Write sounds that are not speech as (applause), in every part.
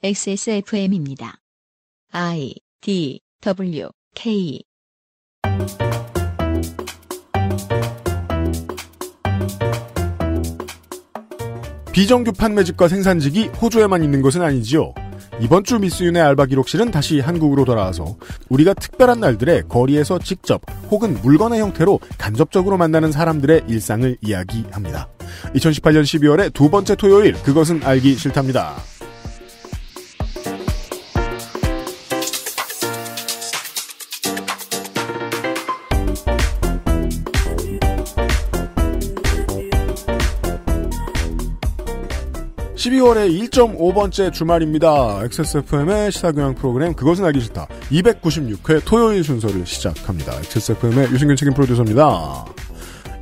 XSFM입니다. I D W K 비정규 판매직과 생산직이 호주에만 있는 것은 아니지요. 이번 주 미스윤의 알바 기록실은 다시 한국으로 돌아와서 우리가 특별한 날들에 거리에서 직접 혹은 물건의 형태로 간접적으로 만나는 사람들의 일상을 이야기합니다. 2018년 12월의 두 번째 토요일 그것은 알기 싫답니다. 12월의 1.5번째 주말입니다. XSFM의 시사교양 프로그램 그것은 알기 싫다. 296회 토요일 순서를 시작합니다. XSFM의 유승균 책임 프로듀서입니다.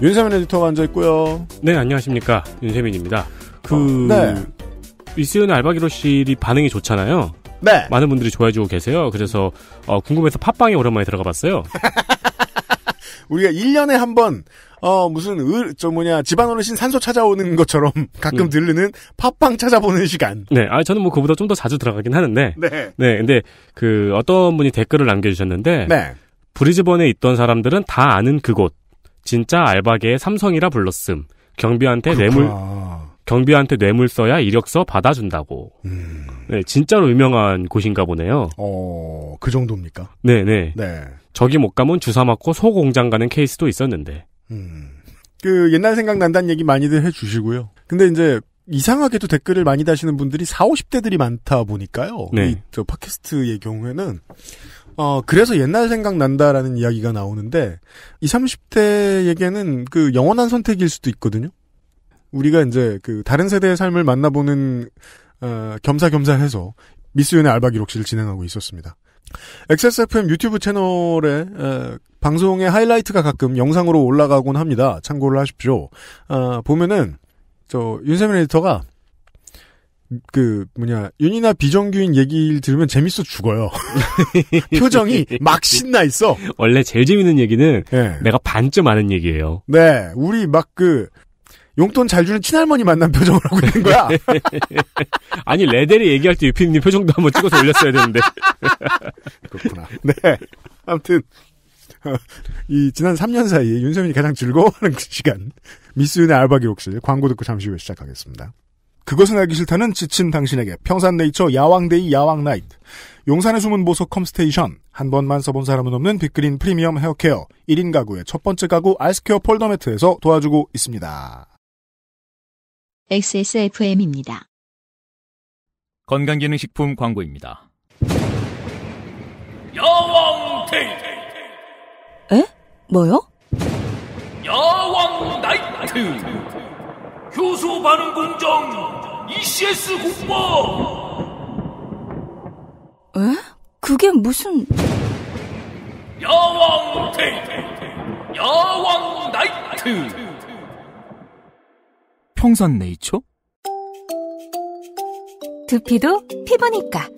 윤세민 에디터가 앉아있고요. 네, 안녕하십니까. 윤세민입니다. 그, 네. 이스윤의 알바기로실이 반응이 좋잖아요. 네. 많은 분들이 좋아해주고 계세요. 그래서, 어, 궁금해서 팟빵에 오랜만에 들어가 봤어요. (laughs) 우리가 1년에 한 번, 어, 무슨, 을, 저 뭐냐, 집안 어르신 산소 찾아오는 것처럼 (laughs) 가끔 음. 들르는 팟빵 찾아보는 시간. 네, 아, 저는 뭐 그보다 좀 더 자주 들어가긴 하는데. 네. 네, 근데 그 어떤 분이 댓글을 남겨주셨는데. 네. 브리즈번에 있던 사람들은 다 아는 그곳. 진짜 알바계의 삼성이라 불렀음. 경비한테 뇌물, 그렇구나. 경비한테 뇌물 써야 이력서 받아준다고. 음, 네, 진짜로 유명한 곳인가 보네요. 어, 그 정도입니까? 네네. 네. 저기 못 가면 주사 맞고 소 공장 가는 케이스도 있었는데. 음. 그 옛날 생각난다는 얘기 많이들 해주시고요. 근데 이제 이상하게도 댓글을 많이 다시는 분들이 4, 50대들이 많다 보니까요. 네. 이, 저 팟캐스트의 경우에는 어 그래서 옛날 생각난다라는 이야기가 나오는데 20, 30대에게는 그 영원한 선택일 수도 있거든요. 우리가 이제 그 다른 세대의 삶을 만나보는 어, 겸사겸사해서 미스윤의 알바 기록실을 진행하고 있었습니다. XSFM 유튜브 채널에 에, 방송의 하이라이트가 가끔 영상으로 올라가곤 합니다. 참고를 하십시오. 아, 보면은 저 윤세민 에디터가 그 뭐냐 윤이나 비정규인 얘기를 들으면 재밌어 죽어요. (laughs) 표정이 막 신나 있어. 원래 제일 재밌는 얘기는 네, 내가 반쯤 아는 얘기예요. 네, 우리 막 그 용돈 잘 주는 친할머니 만난 표정을 하고 있는 거야. (laughs) 아니 레데리 얘기할 때 유피님 표정도 한번 찍어서 올렸어야 되는데. (laughs) 그렇구나. 네. 아무튼 어, 이 지난 3년 사이에 윤세민이 가장 즐거워하는 그 (laughs) 시간 미스윤의 알바 기록실 광고 듣고 잠시 후에 시작하겠습니다. 그것은 알기 싫다는 지친 당신에게 평산네이처 야왕데이 야왕나이트 용산의 숨은 보석 컴스테이션 한 번만 써본 사람은 없는 빅그린 프리미엄 헤어케어 1인 가구의 첫 번째 가구 알스케어 폴더 매트에서 도와주고 있습니다. XSFM입니다. 건강기능식품 광고입니다. 야왕 데이 에? 뭐요? 야왕 나이트 효소 반응 공정 ECS 공모 에? 그게 무슨... 야왕 데이 야왕 나이트 평산 네이처? 두피도 피부니까.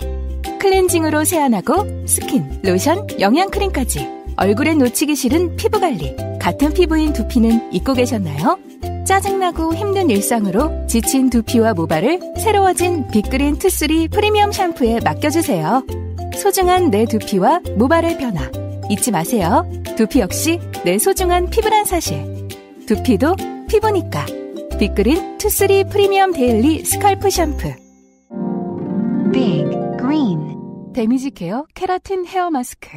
클렌징으로 세안하고 스킨, 로션, 영양크림까지. 얼굴에 놓치기 싫은 피부관리. 같은 피부인 두피는 잊고 계셨나요? 짜증나고 힘든 일상으로 지친 두피와 모발을 새로워진 빅그린 투쓰리 프리미엄 샴푸에 맡겨주세요. 소중한 내 두피와 모발의 변화. 잊지 마세요. 두피 역시 내 소중한 피부란 사실. 두피도 피부니까. 빅그린 투쓰리 프리미엄 daily scalp 샴푸. 빅 그린 damage care 케라틴 hair mask.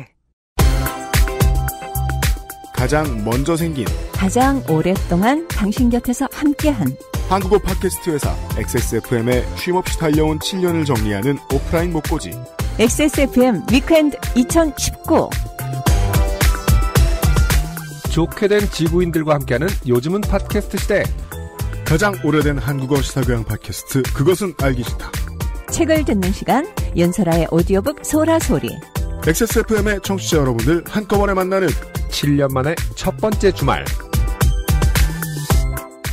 가장 먼저 생긴 가장 오랫동안 당신 곁에서 함께한 한국어 팟캐스트 회사 XSFM에 쉼없이 달려온 7년을 정리하는 오프라인 모꼬지 XSFM Weekend 2019 좋게 된 지구인들과 함께하는 요즘은 팟캐스트 시대. 가장 오래된 한국어 시사교양 팟캐스트 그것은 알기 싫다. 책을 듣는 시간 연설아의 오디오북 소라소리 XSFM의 청취자 여러분들 한꺼번에 만나는 7년 만에 첫 번째 주말.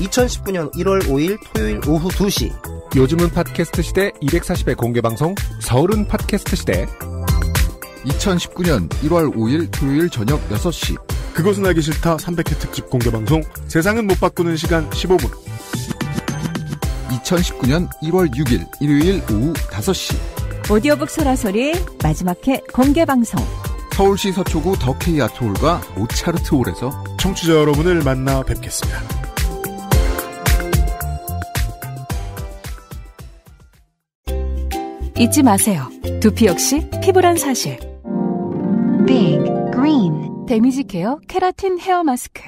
2019년 1월 5일 토요일 오후 2시 요즘은 팟캐스트 시대 240회 공개 방송 서울은 팟캐스트 시대. 2019년 1월 5일 토요일 저녁 6시 그것은 알기 싫다 300회 특집 공개방송 세상은 못 바꾸는 시간 15분 2019년 1월 6일 일요일 오후 5시 오디오북 소라소리 마지막 회 공개 방송. 서울시 서초구 더케이 아트홀과 모차르트 홀에서 청취자 여러분을 만나 뵙겠습니다. 잊지 마세요. 두피 역시 피부란 사실. Big Green 데미지 케어 케라틴 헤어 마스크.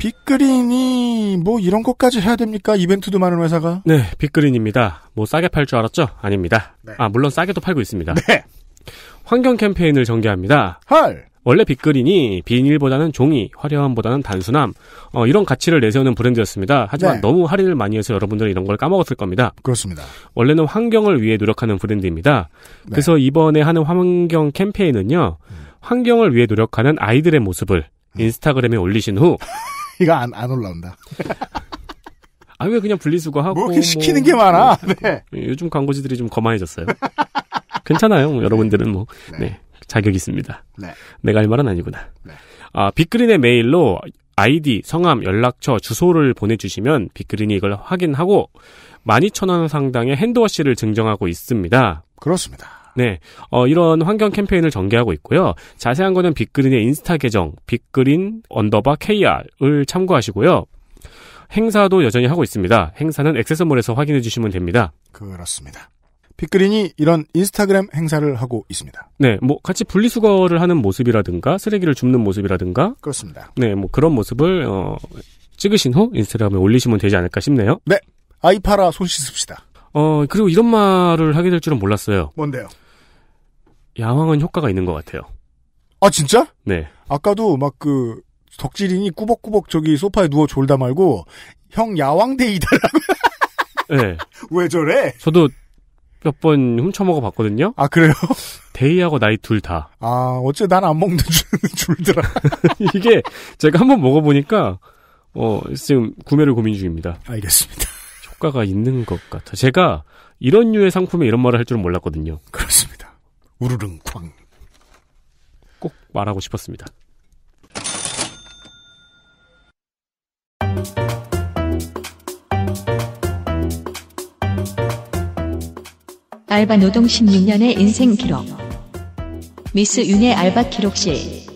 빅그린이 뭐 이런 것까지 해야 됩니까? 이벤트도 많은 회사가. 네, 빅그린입니다. 뭐 싸게 팔 줄 알았죠? 아닙니다. 아, 물론 싸게도 팔고 있습니다. 네. 환경 캠페인을 전개합니다. 헐. 원래 빅그린이 비닐보다는 종이, 화려함보다는 단순함, 어, 이런 가치를 내세우는 브랜드였습니다. 하지만 네. 너무 할인을 많이 해서 여러분들은 이런 걸 까먹었을 겁니다. 그렇습니다. 원래는 환경을 위해 노력하는 브랜드입니다. 네. 그래서 이번에 하는 환경 캠페인은요, 환경을 위해 노력하는 아이들의 모습을 음. 인스타그램에 올리신 후, (laughs) 이거 안, 안 올라온다. 아, 왜 그냥 분리수거하고. 뭐 이렇게 시키는 게 많아. 네. 요즘 광고주들이 좀 거만해졌어요. (laughs) 괜찮아요. 뭐 여러분들은 뭐, 네. 자격 있습니다. 네. 내가 할 말은 아니구나. 네. 아, 빅그린의 메일로 아이디, 성함, 연락처, 주소를 보내주시면 빅그린이 이걸 확인하고 12,000원 상당의 hand wash를 증정하고 있습니다. 그렇습니다. 네, 어, 이런 환경 캠페인을 전개하고 있고요. 자세한 거는 빅그린의 인스타 계정 빅그린 언더바 KR을 참고하시고요. 행사도 여전히 하고 있습니다. 행사는 엑세스몰에서 확인해 주시면 됩니다. 그렇습니다. 빅그린이 이런 인스타그램 행사를 하고 있습니다. 네, 뭐 같이 분리수거를 하는 모습이라든가 쓰레기를 줍는 모습이라든가 그렇습니다. 네, 뭐 그런 모습을 어, 찍으신 후 인스타그램에 올리시면 되지 않을까 싶네요. 네. 아이파라 손 씻읍시다. 어, 그리고 이런 말을 하게 될 줄은 몰랐어요. 뭔데요? 야왕은 효과가 있는 것 같아요. 아 진짜? 네. 아까도 막 그 덕질인이 꾸벅꾸벅 저기 소파에 누워 졸다 말고 형 야왕데이다라고 네. (laughs) 왜 저래? 저도 몇 번 훔쳐 먹어 봤거든요. 아 그래요? 데이하고 나이 둘 다. 아 어째 난 안 먹는 줄, (laughs) 줄더라. (laughs) 이게 제가 한번 먹어 보니까 어 지금 구매를 고민 중입니다. 알겠습니다. 효과가 있는 것 같아. 제가 이런 류의 상품에 이런 말을 할 줄은 몰랐거든요. 그렇습니다. 우르릉 쾅. 꼭 말하고 싶었습니다. 알바 노동 16년의 인생 기록. 미스 윤의 알바 기록실.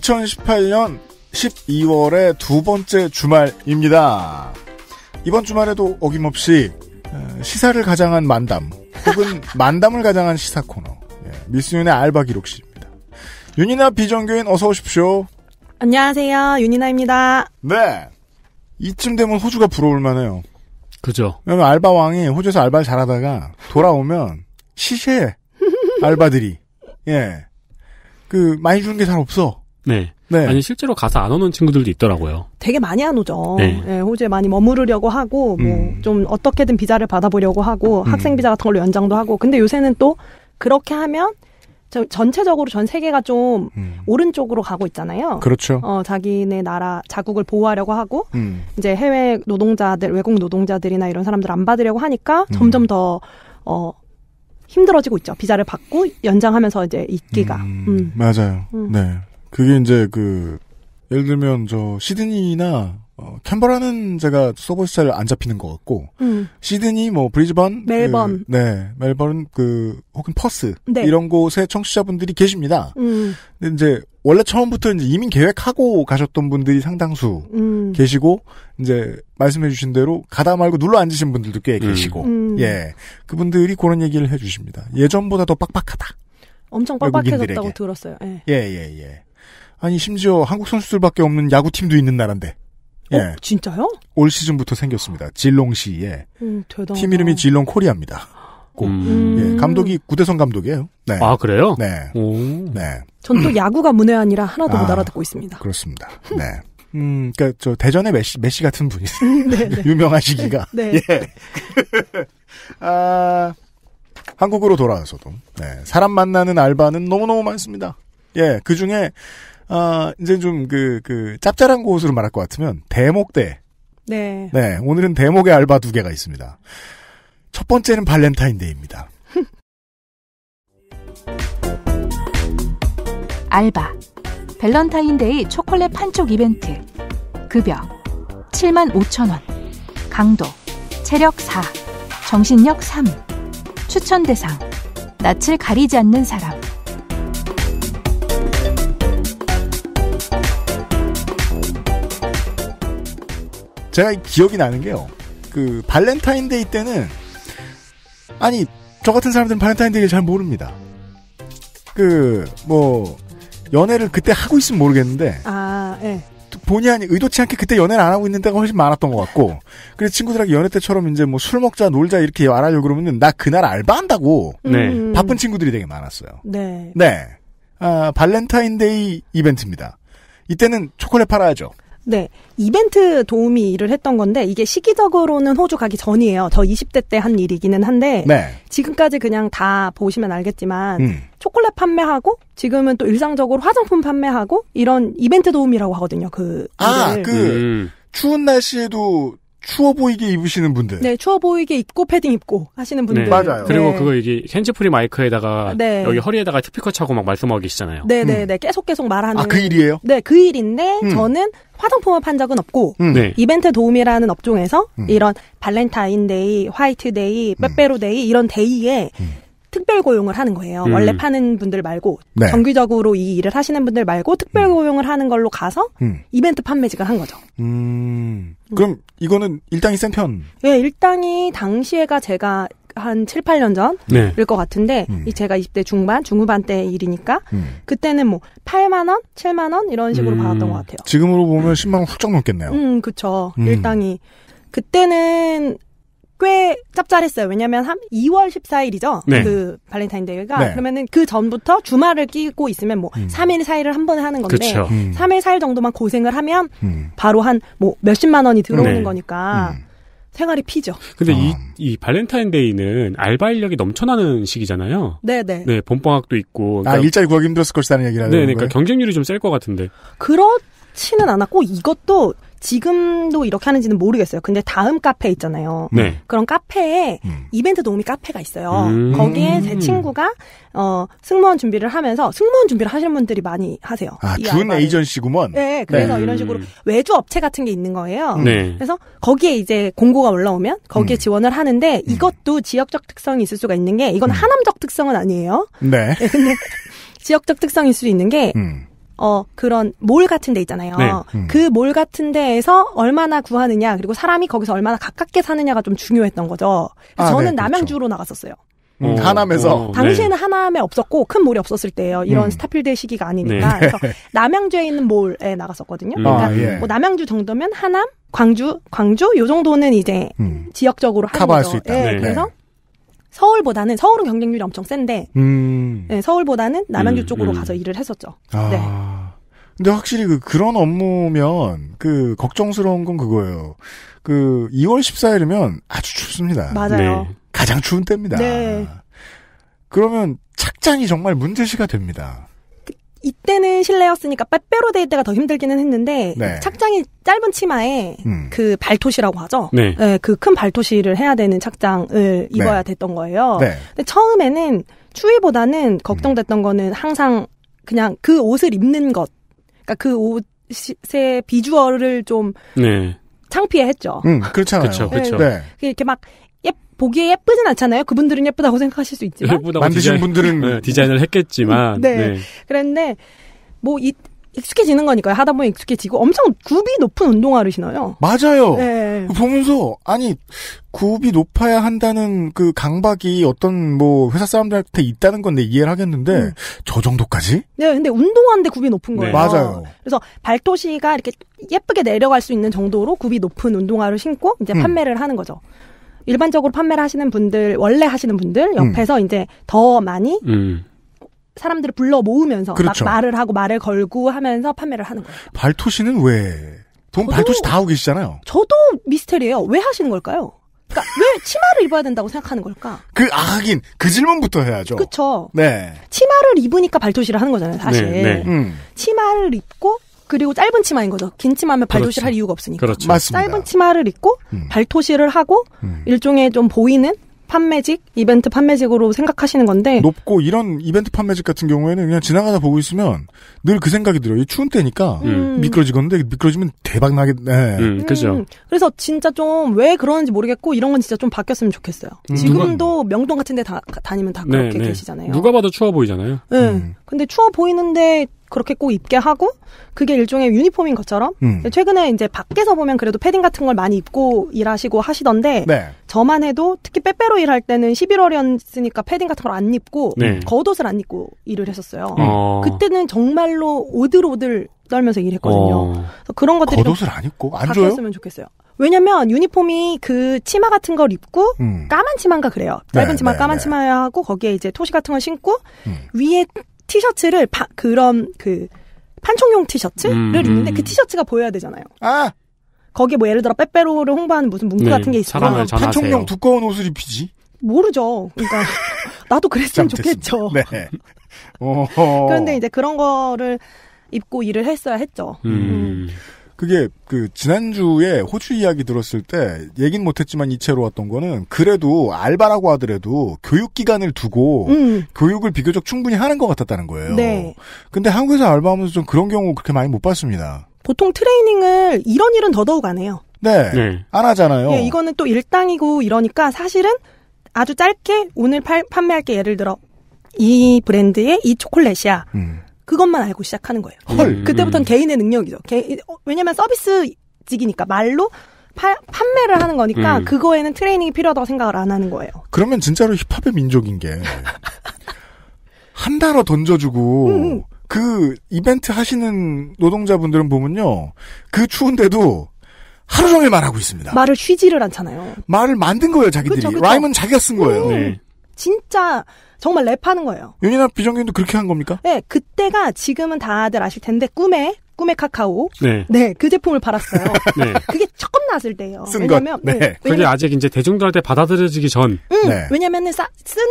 (2018년 12월의 두 번째 주말입니다. 이번 주말에도 어김없이 어, 시사를 가장한 만담 혹은 (laughs) 만담을 가장한 시사 코너 예, 미스윤의 알바 기록실입니다. 윤이나 비정교인 어서 오십시오. 안녕하세요. 윤이나입니다. 네. 이쯤 되면 호주가 부러울 만해요. 그죠. 왜냐면 알바 왕이 호주에서 알바를 잘하다가 돌아오면 시시해. (laughs) 알바들이. 예. 그, 많이 주는 게 잘 없어. 네. 네. 아니 실제로 가서 안 오는 친구들도 있더라고요. 되게 많이 안 오죠. 네. 예, 호주에 많이 머무르려고 하고, 뭐, 음. 좀 어떻게든 비자를 받아보려고 하고, 학생 비자 같은 걸로 연장도 하고, 근데 요새는 또, 그렇게 하면, 저- 전체적으로 전 세계가 좀 오른쪽으로 가고 있잖아요. 음. 그렇죠. 어, 자기네 나라 자국을 보호하려고 하고, 음. 이제 해외 노동자들, 외국 노동자들이나 이런 사람들 안 받으려고 하니까 음. 점점 더, 어, 힘들어지고 있죠. 비자를 받고 연장하면서 이제 있기가. 음. 맞아요. 음. 네. 그게 이제 그, 예를 들면 저, 시드니나, 어, 캔버라는 제가 서버 시차를 안 잡히는 것 같고, 음. 시드니, 뭐, 브리즈번. 멜번. 그, 네. 멜번, 그, 혹은 퍼스. 네. 이런 곳에 청취자분들이 계십니다. 음. 근데 이제, 원래 처음부터 이제 이민 계획하고 가셨던 분들이 상당수 음. 계시고, 이제, 말씀해주신 대로 가다 말고 눌러 앉으신 분들도 꽤 계시고, 음. 예. 그분들이 그런 얘기를 해주십니다. 예전보다 더 빡빡하다. 엄청 외국인들에게. 빡빡해졌다고 들었어요. 예. 예, 예, 예. 아니, 심지어 한국 선수들밖에 없는 야구팀도 있는 나라인데. 예. 어, 진짜요? 올 시즌부터 생겼습니다. 질롱시에. 음, 대단하다. 팀 이름이 질롱 코리아입니다. 꼭. 음. 예, 감독이 구대성 감독이에요. 네. 아 그래요? 네. 오. 네. 전 또 야구가 문외한이라 하나도 못 아. 알아듣고 있습니다. 그렇습니다. 네. 음, 그니까, 저, 대전의 메시, 메시 같은 분이. (laughs) 네, 네. (laughs) 유명하시기가. 네. 예. 아, 한국으로 돌아와서도, 네. 사람 만나는 알바는 너무너무 많습니다. 예, 그 중에, 아, 이제 좀 그, 그, 짭짤한 곳으로 말할 것 같으면, 대목대. 네. 네, 오늘은 대목의 알바 두 개가 있습니다. 첫 번째는 발렌타인데이입니다. (laughs) 알바. 밸런타인데이 초콜릿 판촉 이벤트. 급여. 7만 5천 원. 강도. 체력 4. 정신력 3. 추천 대상. 낯을 가리지 않는 사람. 제가 기억이 나는 게요. 그 발렌타인데이 때는 아니 저 같은 사람들은 발렌타인데이를 잘 모릅니다. 그 뭐 연애를 그때 하고 있으면 모르겠는데 아, 예. 본의 아니 의도치 않게 그때 연애를 안 하고 있는 때가 훨씬 많았던 것 같고 그래서 친구들하고 연애 때처럼 이제 뭐 술 먹자 놀자 이렇게 말하려고 그러면은 나 그날 알바한다고 네. 음. 바쁜 친구들이 되게 많았어요. 네. 네. 아, 발렌타인데이 이벤트입니다. 이때는 초콜릿 팔아야죠. 네. 이벤트 도우미 일을 했던 건데 이게 시기적으로는 호주 가기 전이에요. 저 20대 때 한 일이기는 한데 네. 지금까지 그냥 다 보시면 알겠지만 음. 초콜릿 판매하고 지금은 또 일상적으로 화장품 판매하고 이런 이벤트 도우미라고 하거든요. 그 아, 일을. 그 음. 추운 날씨에도 추워 보이게 입으시는 분들. 네, 추워 보이게 입고 패딩 입고 하시는 분들. 네. 맞아요. 그리고 네. 그거 이게 핸즈프리 마이크에다가 네. 여기 허리에다가 스피커 차고 막 말씀하고 계시잖아요. 네, 네, 네. 계속 계속 말하는. 아, 그 일이에요? 네, 그 일인데 음. 저는 화장품을 판 적은 없고 음. 네. 이벤트 도우미라는 업종에서 음. 이런 발렌타인데이, 화이트데이, 빼빼로데이 이런 데이에 특별 고용을 하는 거예요. 음. 원래 파는 분들 말고 네. 정규적으로 이 일을 하시는 분들 말고 특별 고용을 하는 걸로 가서 음. 이벤트 판매직을 한 거죠. 음. 그럼 이거는 일당이 센 편. 예, 일당이 당시에가 제가 한 7, 8년 전일 네. 것 같은데 음. 이 제가 20대 중반, 중후반 때 일이니까 음. 그때는 뭐 8만 원, 7만 원 이런 식으로 음. 받았던 것 같아요. 지금으로 보면 10만 원 훌쩍 넘겠네요. 음. 음. 일당이. 그때는 꽤 짭짤했어요. 왜냐면 한 2월 14일이죠. 네. 그 발렌타인데이가. 네. 그러면은 그 전부터 주말을 끼고 있으면 뭐 음. 3일, 4일을 한 번에 하는 건데 그쵸. 음. 3일, 4일 정도만 고생을 하면 음. 바로 한 뭐 몇십만 원이 들어오는 네. 거니까 음. 생활이 피죠. 근데 이, 어. 이 발렌타인데이는 알바 인력이 넘쳐나는 시기잖아요. 네네. 네, 봄방학도 있고. 아, 일자리 구하기 힘들었을 것이라는 얘기를 하는 네, 거예요? 그러니까 경쟁률이 좀 셀 것 같은데. 그렇지는 않았고 이것도 지금도 이렇게 하는지는 모르겠어요. 근데 다음 카페 있잖아요. 네. 그런 카페에 음. 이벤트 도우미 카페가 있어요. 음. 거기에 제 친구가 어 승무원 준비를 하면서 승무원 준비를 하시는 분들이 많이 하세요. 아, 이준 알바를. 에이전시구먼. 네, 그래서 네. 이런 식으로 외주 업체 같은 게 있는 거예요. 네. 그래서 거기에 이제 공고가 올라오면 거기에 음. 지원을 하는데 이것도 지역적 특성이 있을 수가 있는 게 이건 하남적 특성은 아니에요. 네. 네, 근데 (laughs) 지역적 특성일 수 있는 게 음. 어, 그런 몰 같은 데 있잖아요. 네. 음. 그몰 같은 데에서 얼마나 구하느냐, 그리고 사람이 거기서 얼마나 가깝게 사느냐가 좀 중요했던 거죠. 아, 저는 네, 그렇죠. 남양주로 나갔었어요. 음, 어, 하남에서. 어, 당시에는 하남에 없었고, 큰 몰이 없었을 때예요. 이런 음. 스타필드 시기가 아니니까. 그래서 남양주에 있는 몰에 나갔었거든요. 음. 그러니까 아, 예. 뭐 남양주 정도면 하남, 광주, 광주, 요 정도는 이제 음. 지역적으로 하는 커버할 거죠. 수 있다. 예, 네. 그래서 서울보다는, 서울은 경쟁률이 엄청 센데, 음. 예, 서울보다는 남양주 음, 쪽으로 음. 가서 일을 했었죠. 아. 네. 근데 확실히 그 그런 업무면 그 걱정스러운 건 그거예요. 그 2월 14일이면 아주 춥습니다. 맞아요. 네. 가장 추운 때입니다. 네. 그러면 착장이 정말 문제시가 됩니다. 이때는 실내였으니까 빼빼로 데이 때가 더 힘들기는 했는데 네. 착장이 짧은 치마에 음. 그 발토시라고 하죠. 네. 그큰 발토시를 해야 되는 착장을 입어야 됐던 거예요. 네. 근데 처음에는 추위보다는 걱정됐던 거는 항상 그냥 그 옷을 입는 것. 그러니까 그 옷의 비주얼을 좀 네. 창피해 했죠. 음, 그렇잖아요. 그쵸. 네. 이렇게 막 예, 보기에 예쁘진 않잖아요. 그분들은 예쁘다고 생각하실 수 있지만. 예쁘다고 만드신 디자인- 분들은 (laughs) 네, 디자인을 했겠지만. 네. 네. 그랬는데 뭐 이, 익숙해지는 거니까요. 하다 보면 익숙해지고 엄청 굽이 높은 운동화를 신어요. 맞아요. 네. 보면서 아니 굽이 높아야 한다는 그 강박이 어떤 뭐 회사 사람들한테 있다는 건 내 이해를 하겠는데 음. 저 정도까지? 네, 근데 운동화인데 굽이 높은 네. 거예요. 맞아요. 그래서 발토시가 이렇게 예쁘게 내려갈 수 있는 정도로 굽이 높은 운동화를 신고 이제 음. 판매를 하는 거죠. 일반적으로 판매를 하시는 분들, 원래 하시는 분들 음. 옆에서 이제 더 많이 음. 사람들을 불러 모으면서 그렇죠. 막 말을 하고 말을 걸고 하면서 판매를 하는 거예요. 발토시는 왜? 돈 발토시 다 하고 계시잖아요. 저도 미스테리예요. 왜 하시는 걸까요? 그러니까 왜 치마를 입어야 된다고 생각하는 걸까? 그 아, 하긴 그 질문부터 해야죠. 그쵸. 네. 치마를 입으니까 발토시를 하는 거잖아요, 사실. 네, 네. 음. 치마를 입고 그리고 짧은 치마인 거죠. 긴 치마면 발토시를 그렇죠. 할 이유가 없으니까. 그렇죠. 맞습니다. 짧은 치마를 입고 음. 발토시를 하고 음. 일종의 좀 보이는 판매직, 이벤트 판매직으로 생각하시는 건데 높고 이런 이벤트 판매직 같은 경우에는 그냥 지나가다 보고 있으면 늘 그 생각이 들어요. 이 추운 때니까 음. 미끄러지건데 미끄러지면 대박 나겠네. 음, 그죠. 음, 그래서 진짜 좀 왜 그러는지 모르겠고 이런 건 진짜 좀 바뀌었으면 좋겠어요. 음, 지금도 명동 같은 데 다, 다니면 다 네, 그렇게 네. 계시잖아요. 누가 봐도 추워 보이잖아요. 네. 음. 근데 추워 보이는데 그렇게 꼭 입게 하고 그게 일종의 유니폼인 것처럼 음. 최근에 이제 밖에서 보면 그래도 패딩 같은 걸 많이 입고 일하시고 하시던데 네. 저만 해도 특히 빼빼로 일할 때는 11월이었으니까 패딩 같은 걸 안 입고 네. 겉옷을 안 입고 일을 했었어요. 어. 그때는 정말로 오들오들 떨면서 일했거든요. 어. 그래서 그런 것들이 좀 겉옷을 안 입고 안 줘요? 바뀌었으면 좋겠어요. 왜냐면 유니폼이 그 치마 같은 걸 입고 음. 까만 치마인가 그래요. 짧은 네, 치마 네, 까만 네. 치마 하고 거기에 이제 토시 같은 걸 신고 음. 위에 티셔츠를 파- 그런 그 판촉용 티셔츠를 음, 입는데 음. 그 티셔츠가 보여야 되잖아요. 아 거기에 뭐 예를 들어 빼빼로를 홍보하는 무슨 문구 네, 같은 게 있으면. 판촉용 두꺼운 옷을 입히지. 모르죠. 그러니까 (laughs) 나도 그랬으면. 좋겠죠. 네. (laughs) 어허. 그런데 이제 그런 거를 입고 일을 했어야 했죠. 음. 그게 그 지난주에 호주 이야기 들었을 때 얘긴 못했지만 이채로웠던 거는 그래도 알바라고 하더라도 교육 기간을 두고 음. 교육을 비교적 충분히 하는 것 같았다는 거예요. 네. 근데 한국에서 알바하면서 좀 그런 경우 그렇게 많이 못 봤습니다. 보통 트레이닝을 이런 일은 더더욱 안 해요. 네. 네. 안 하잖아요. 예, 이거는 또 일당이고 이러니까 사실은 아주 짧게 오늘 팔- 판매할 게 예를 들어 이 브랜드의 이 초콜릿이야. 음. 그것만 알고 시작하는 거예요. 헐. 그때부터는 개인의 능력이죠. 개- 어, 왜냐면 서비스직이니까 말로 파- 판매를 하는 거니까 음. 그거에는 트레이닝이 필요하다고 생각을 안 하는 거예요. 그러면 진짜로 힙합의 민족인 게 (laughs) 한 단어 던져주고 음, 그 이벤트 하시는 노동자분들은 보면요 그 추운데도 하루 종일 말하고 있습니다. 말을 쉬지를 않잖아요. 말을 만든 거예요 자기들이 그쵸, 그쵸. 라임은 자기가 쓴 거예요. 음. 진짜 정말 랩하는 거예요. 윤이나 비정규님도 그렇게 한 겁니까? 네, 그때가 지금은 다들 아실 텐데 꿈에 꿈의 카카오. 네. 그 제품을 팔았어요. (laughs) 네. 그게 처음 나왔을 때예요. 쓴 왜냐면 것. 네. 네, 그게 왜냐면 아직 이제 대중들한테 받아들여지기 전. 음, 네. 왜냐면은 싸, 쓴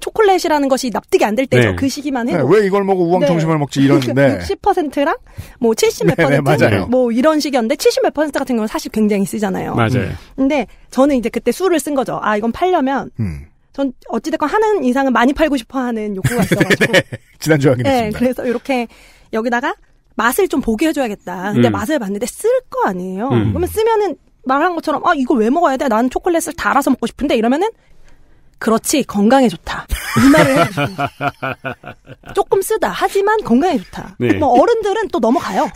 초콜릿이라는 것이 납득이 안 될 때죠. 네. 그 시기만 네, 해도. 왜 이걸 먹고 우왕청심을 먹지 이러는데 60%랑 뭐 70몇 네, 네, 퍼센트 맞아요. 뭐 이런 식이었는데 70몇 퍼센트 같은 경우는 사실 굉장히 쓰잖아요. 맞아요. 근데 저는 이제 그때 수를 쓴 거죠. 아 이건 팔려면 음. 전 어찌됐건 하는 이상은 많이 팔고 싶어 하는 욕구가 (laughs) 있어가지고 지난주 네, 확인했습니다. 그래서 이렇게 여기다가 맛을 좀 보게 해줘야겠다. 근데 음. 맛을 봤는데 쓸 거 아니에요. 음. 그러면 쓰면은 말한 것처럼 아 이걸 왜 먹어야 돼? 나는 초콜릿을 달아서 먹고 싶은데 이러면은 그렇지 건강에 좋다. 이 말을. (laughs) 조금 쓰다. 하지만 건강에 좋다. 네. 뭐 어른들은 또 넘어가요.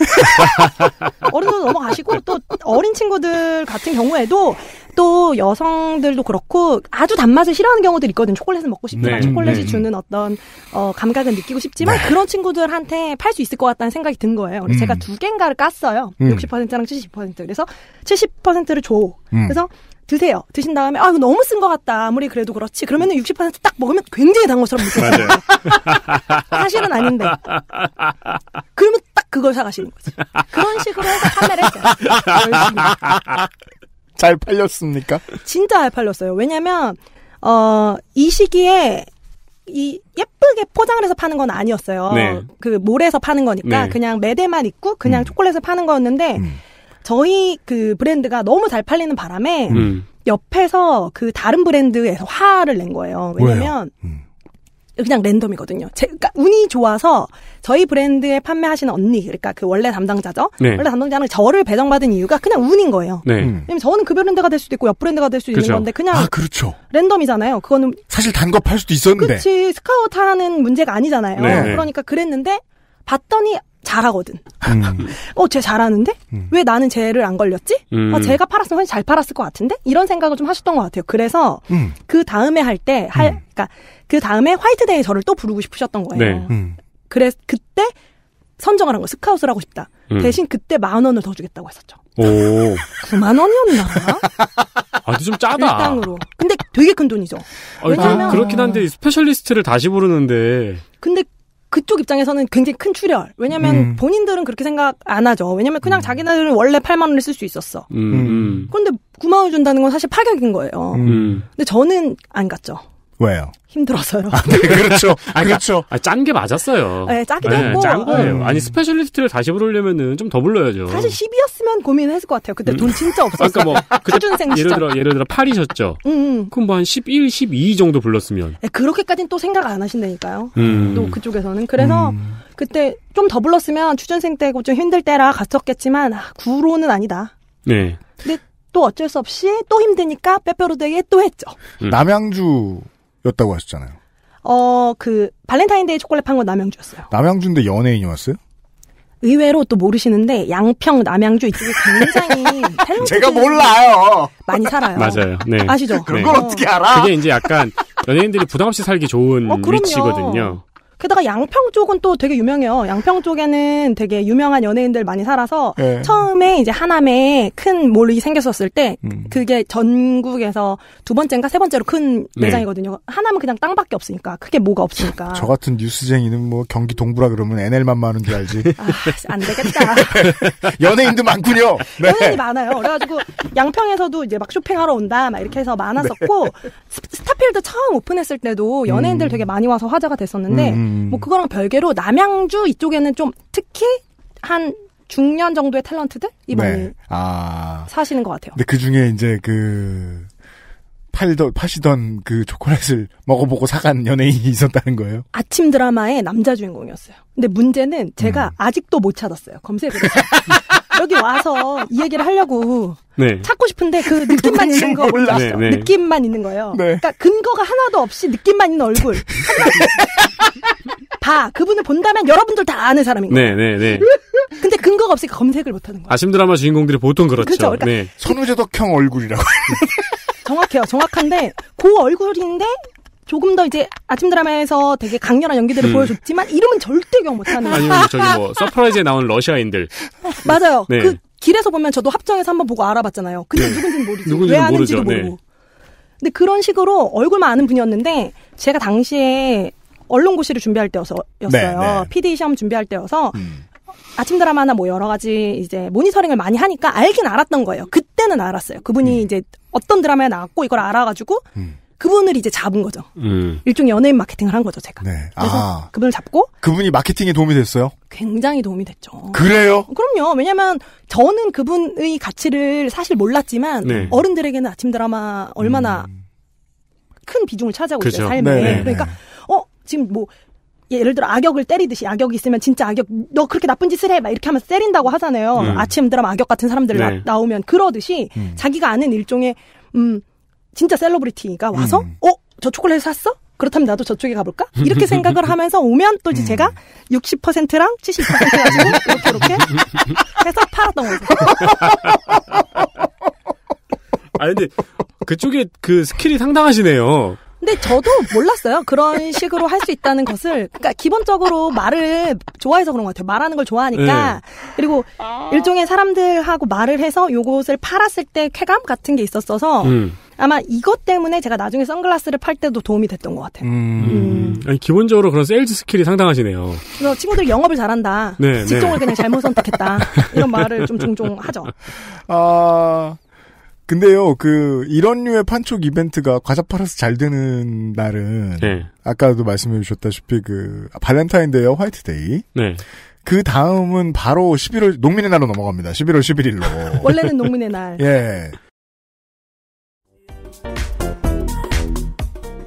(laughs) 어른들도 넘어가시고 또 어린 친구들 같은 경우에도 또 여성들도 그렇고 아주 단맛을 싫어하는 경우들이 있거든요. 초콜릿을 먹고 싶지만 네. 초콜릿이 네. 주는 어떤 어, 감각은 느끼고 싶지만 그런 친구들한테 팔 수 있을 것 같다는 생각이 든 거예요. 그래서 음. 제가 두 개인가를 깠어요. 음. 60%랑 70%. 그래서 70%를 줘. 음. 그래서 드세요. 드신 다음에 아 이거 너무 쓴 것 같다. 아무리 그래도 그렇지. 그러면은 60%딱 먹으면 굉장히 단 것처럼 느껴져요. 사실은 아닌데. 그러면 딱 그걸 사가시는 거지. 그런 식으로 해서 판매를 했어요. 열심히. (laughs) 잘 팔렸습니까? 진짜 잘 팔렸어요. 왜냐면 어, 이 시기에 이 예쁘게 포장을 해서 파는 건 아니었어요. 네. 그 몰에서 파는 거니까 네. 그냥 매대만 있고 그냥 초콜릿을 파는 거였는데 저희 그 브랜드가 너무 잘 팔리는 바람에 음. 옆에서 그 다른 브랜드에서 화를 낸 거예요. 왜냐면 그냥 랜덤이거든요. 제, 그러니까 운이 좋아서 저희 브랜드에 판매하시는 언니, 그러니까 그 원래 담당자죠. 네. 원래 담당자는 저를 배정받은 이유가 그냥 운인 거예요. 네. 왜냐면 저는 그 브랜드가 될 수도 있고 옆 브랜드가 될수 있는 그죠. 건데 그냥 아 그렇죠. 랜덤이잖아요. 그거는 사실 단 거 팔 수도 있었는데. 그치 스카우트 하는 문제가 아니잖아요. 네, 네. 그러니까 그랬는데 봤더니 잘하거든. 음. (laughs) 어, 쟤 잘하는데? 왜 나는 쟤를 안 걸렸지? 음. 어, 쟤가 팔았으면 훨씬 잘 팔았을 것 같은데? 이런 생각을 좀 하셨던 것 같아요. 그래서 음. 그 다음에 할 때, 할, 그니까 그 다음에 화이트데이에 저를 또 부르고 싶으셨던 거예요. 네. 음. 그래, 그때 선정을 한 거예요. 스카웃을 하고 싶다. 음. 대신 그때 만 원을 더 주겠다고 했었죠. 오. (laughs) 9만 원이었나? 아, 근데 좀 짜다. 일당으로. 근데 되게 큰 돈이죠. 아, 왜냐면, 그, 그렇긴 한데 스페셜리스트를 다시 부르는데. 근데 그쪽 입장에서는 굉장히 큰 출혈. 왜냐면 음. 본인들은 그렇게 생각 안 하죠. 왜냐면 그냥 자기네들은 원래 8만 원을 쓸 수 있었어. 음. 그런데 9만 원 준다는 건 사실 파격인 거예요. 음. 근데 저는 안 갔죠. 왜요? 힘들어서요. 네, 그렇죠. (laughs) 아, 그렇죠. 아, 짠 게 맞았어요. 네, 짜기도 했고. 짠 거예요. 어. 아니, 스페셜리스트를 다시 부르려면은 좀 더 불러야죠. 사실 10이었으면 고민했을 것 같아요. 그때 돈 진짜 없었어요. 아까 뭐, (laughs) 그때 예를. 들어, 예를 들어 8이셨죠? 응, 응. 그럼 뭐 한 11, 12 정도 불렀으면. 네, 그렇게까지는 또 생각 안 하신다니까요. 음. 또 그쪽에서는. 그래서 그때 좀 더 불렀으면 취준생 때고 좀 힘들 때라 갔었겠지만 아, 구로는 아니다. 네. 근데 또 어쩔 수 없이 또 힘드니까 빼빼로데이에 또 했죠. 음. 남양주 였다고 하셨잖아요. 어, 그 발렌타인데이 초콜릿 판 건 남양주였어요. 남양주인데 연예인이었어요? 의외로 또 모르시는데 양평, 남양주 이쪽에 굉장히 (laughs) 탤런트 제가 몰라요. 많이 살아요. 맞아요. 네. 아시죠? 그런 네. 걸 어떻게 알아? 그게 이제 약간 연예인들이 부담 없이 살기 좋은 어. 위치거든요. 게다가 양평 쪽은 또 되게 유명해요. 양평 쪽에는 되게 유명한 연예인들 많이 살아서 예. 처음에 이제 하남에 큰 몰이 생겼었을 때 음. 그게 전국에서 두 번째인가 세 번째로 큰 네. 매장이거든요. 하남은 그냥 땅밖에 없으니까 크게 뭐가 없으니까 저 같은 뉴스쟁이는 뭐 경기 동부라 그러면 NL만 많은 줄 알지. (laughs) 아, 안 되겠다. (laughs) 연예인도 많군요. 네. 연예인이 많아요. 그래가지고 양평에서도 이제 막 쇼핑하러 온다 막 이렇게 해서 많았었고 스- 스타필드 처음 오픈했을 때도 연예인들 음. 되게 많이 와서 화제가 됐었는데 음. 뭐 그거랑 별개로 남양주 이쪽에는 좀 특히 한 중년 정도의 탤런트들 이번에 네. 아. 사시는 것 같아요. 근데 그 중에 이제 그 팔던 파시던 그 초콜릿을 먹어보고 사간 연예인이 (laughs) 있었다는 거예요. 아침 드라마의 남자 주인공이었어요. 근데 문제는 제가 음. 아직도 못 찾았어요. 검색을 해서. (laughs) 여기 와서 이 얘기를 하려고 네. 찾고 싶은데 그 느낌만 있는 거 몰라. 몰랐어. 네, 네. 느낌만 있는 거예요. 네. 그러니까 근거가 하나도 없이 느낌만 있는 얼굴. (laughs) 봐. 그분을 본다면 여러분들 다 아는 사람인 거예요. 네, 네, 네. (laughs) 근데 근거가 없으니까 검색을 못 하는 거예요. 아침 드라마 주인공들이 보통 그렇죠. 그쵸, 그러니까 네. 선우재덕형 얼굴이라고. (laughs) 정확해요. 정확한데 그 얼굴인데 조금 더 이제 아침 드라마에서 되게 강렬한 연기들을 음. 보여줬지만 이름은 절대 기억 못하는 아니면 저기 뭐 (laughs) 서프라이즈에 나온 러시아인들. 맞아요. 네. 그 길에서 보면 저도 합정에서 한번 보고 알아봤잖아요. 근데 누군지는 모르지. 누군지는 왜 아는지도 모르죠. 네. 모르고. 근데 그런 식으로 얼굴만 아는 분이었는데 제가 당시에 언론고시를 준비할 때였어요. 네, 네. PD 시험 준비할 때여서 음. 아침 드라마나 뭐 여러 가지 이제 모니터링을 많이 하니까 알긴 알았던 거예요. 그때는 알았어요. 그분이 이제 어떤 드라마에 나왔고 이걸 알아가지고 음. 그분을 이제 잡은 거죠. 음. 일종의 연예인 마케팅을 한 거죠, 제가. 네. 그래서 아. 그분을 잡고 그분이 마케팅에 도움이 됐어요? 굉장히 도움이 됐죠. 그래요? 그럼요. 왜냐면 저는 그분의 가치를 사실 몰랐지만 네. 어른들에게는 아침 드라마 얼마나 음. 큰 비중을 차지하고 있어요, 그죠. 삶에. 네, 네, 그러니까 네. 어, 지금 뭐 예를 들어 악역을 때리듯이 악역이 있으면 진짜 악역 너 그렇게 나쁜 짓을 해 막 이렇게 하면 때린다고 하잖아요. 음. 아침 드라마 악역 같은 사람들 네. 나, 오면 그러듯이 음. 자기가 아는 일종의 음 진짜 셀러브리티가 와서 음. 어 저 초콜릿 샀어? 그렇다면 나도 저쪽에 가볼까? 이렇게 생각을 (laughs) 하면서 오면 또 이제 음. 제가 60%랑 70% 가지고 이렇게 이렇게 해서 팔았던 거죠. (laughs) 아 근데 그쪽에 그 스킬이 상당하시네요. 근데 저도 몰랐어요. 그런 (laughs) 식으로 할 수 있다는 것을. 그러니까 기본적으로 말을 좋아해서 그런 것 같아요. 말하는 걸 좋아하니까. 그리고 일종의 사람들하고 말을 해서 요것을 팔았을 때 쾌감 같은 게 있었어서 음. 아마 이것 때문에 제가 나중에 선글라스를 팔 때도 도움이 됐던 것 같아요. 음. 아니, 기본적으로 그런 세일즈 스킬이 상당하시네요. 그래서 친구들 영업을 잘한다. 네, 직종을 네. 그냥 잘못 선택했다. 이런 말을 좀 종종 하죠. (laughs) 아, 근데요, 그, 이런 류의 판촉 이벤트가 과자 팔아서 잘 되는 날은, 네. 아까도 말씀해 주셨다시피 그, 발렌타인데이와 화이트데이. 네. 그 다음은 바로 11월, 농민의 날로 넘어갑니다. 11월 11일로. (laughs) 원래는 농민의 날. 예.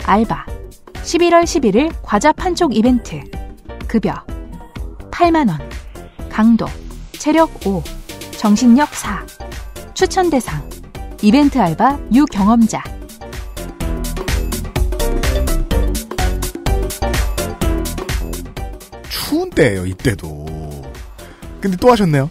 알바 11월 11일 과자 판촉 이벤트 급여 8만원 강도 체력 5 정신력 4 추천 대상 이벤트 알바 유경험자 추운 때예요 이때도. 근데 또 하셨네요.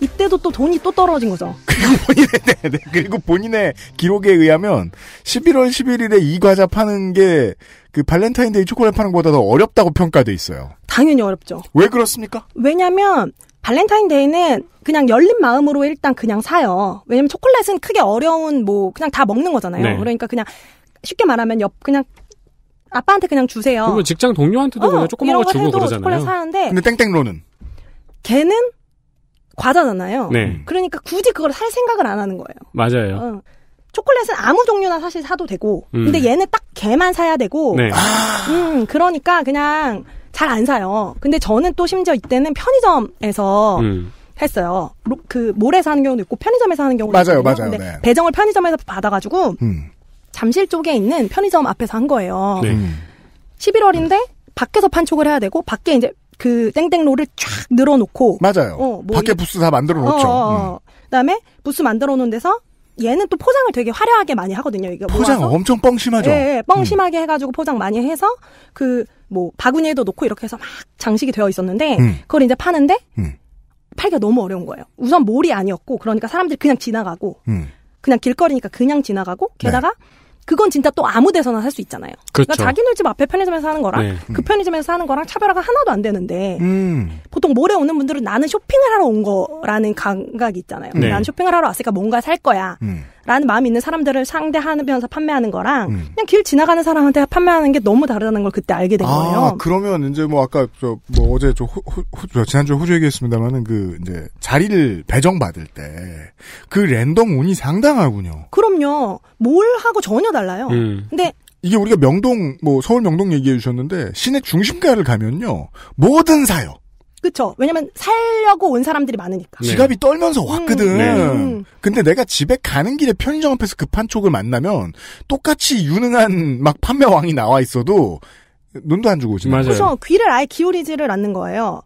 이때도 또 돈이 또 떨어진 거죠. (laughs) 본인의, 네, 네. 그리고 본인의 기록에 의하면 11월 11일에 이 과자 파는 게 그 발렌타인데이 초콜릿 파는 것보다 더 어렵다고 평가돼 있어요. 당연히 어렵죠. 왜 그렇습니까? 왜냐면 발렌타인데이는 그냥 열린 마음으로 일단 그냥 사요. 왜냐면 초콜릿은 크게 어려운 뭐 그냥 다 먹는 거잖아요. 네. 그러니까 그냥 쉽게 말하면 옆 그냥 아빠한테 그냥 주세요. 그리고 직장 동료한테도 그냥 조그만 어, 이런 거 주고 해도 그러잖아요. 초콜릿 사는데 근데 땡땡로는 걔는 과자잖아요. 네. 그러니까 굳이 그걸 살 생각을 안 하는 거예요. 맞아요. 어. 초콜릿은 아무 종류나 사실 사도 되고, 음. 근데 얘는 딱 걔만 사야 되고, 네. 음, 그러니까 그냥 잘 안 사요. 근데 저는 또 심지어 이때는 편의점에서 음. 했어요. 로- 그 몰에서 하는 경우도 있고 편의점에서 하는 경우도 맞아요, 있거든요. 맞아요. 근데 네. 배정을 편의점에서 받아가지고 음. 잠실 쪽에 있는 편의점 앞에서 한 거예요. 네. 음. 11월인데 밖에서 판촉을 해야 되고 밖에 이제 그 땡땡로를 쫙 늘어놓고 맞아요. 어, 뭐 밖에 이- 부스 다 만들어 놓죠. 어, 어, 어. 그다음에 부스 만들어 놓은 데서 얘는 또 포장을 되게 화려하게 많이 하거든요. 이게 음. 포장 모아서. 엄청 뻥심하죠. 예, 예, 뻥심하게 해가지고 포장 많이 해서 그 뭐 바구니에도 놓고 이렇게 해서 막 장식이 되어 있었는데 음. 그걸 이제 파는데 음. 팔기가 너무 어려운 거예요. 우선 몰이 아니었고 그러니까 사람들이 그냥 지나가고 음. 그냥 길거리니까 그냥 지나가고 게다가 그건 진짜 또 아무 데서나 살 수 있잖아요. 그렇죠. 러니까 자기네 집 앞에 편의점에서 사는 거랑 네. 그 편의점에서 사는 거랑 차별화가 하나도 안 되는데 음. 보통 몰에 오는 분들은 나는 쇼핑을 하러 온 거라는 감각이 있잖아요. 네. 나는 쇼핑을 하러 왔으니까 뭔가 살 거야. 음. 라는 마음이 있는 사람들을 상대하면서 판매하는 거랑 음. 그냥 길 지나가는 사람한테 판매하는 게 너무 다르다는 걸 그때 알게 된 아, 거예요. 그러면 이제 뭐 아까 저 뭐 어제 저 호, 호, 호- 저 지난주에 호주 얘기했습니다만은 그 이제 자리를 배정받을 때 그 랜덤 운이 상당하군요. 그럼요. 뭘 하고 전혀 달라요. 음. 근데 이게 우리가 명동 뭐 서울 명동 얘기해 주셨는데 시내 중심가를 가면요. 뭐든 사요. 그쵸. 왜냐면 살려고 온 사람들이 많으니까. 네. 지갑이 떨면서 왔거든. 네. 음. 근데 내가 집에 가는 길에 편의점 앞에서 그 판촉을 만나면 똑같이 유능한 막 판매왕이 나와 있어도 눈도 안 주고 오지. 맞아요. 그래서 귀를 아예 기울이지를 않는 거예요.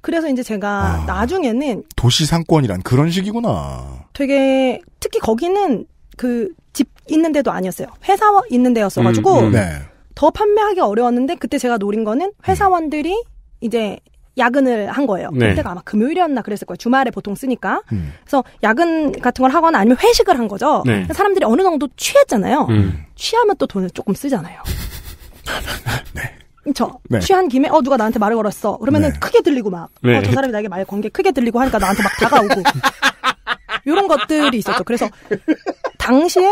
그래서 이제 제가 아. 나중에는 도시 상권이란 그런 식이구나. 되게 특히 거기는 그 집 있는 데도 아니었어요. 회사 있는 데였어가지고 음, 음. 네. 더 판매하기 어려웠는데 그때 제가 노린 거는 회사원들이 이제 야근을 한 거예요. 네. 그때가 아마 금요일이었나 그랬을 거예요. 주말에 보통 쓰니까. 음. 그래서 야근 같은 걸 하거나 아니면 회식을 한 거죠. 네. 사람들이 어느 정도 취했잖아요. 음. 취하면 또 돈을 조금 쓰잖아요. (laughs) 그쵸? 네. 취한 김에 어 누가 나한테 말을 걸었어. 그러면은 네. 크게 들리고 막 네. 어, 저 사람이 나에게 말 건 게 크게 들리고 하니까 나한테 막 다가오고 (laughs) 이런 것들이 있었죠. 그래서 당시에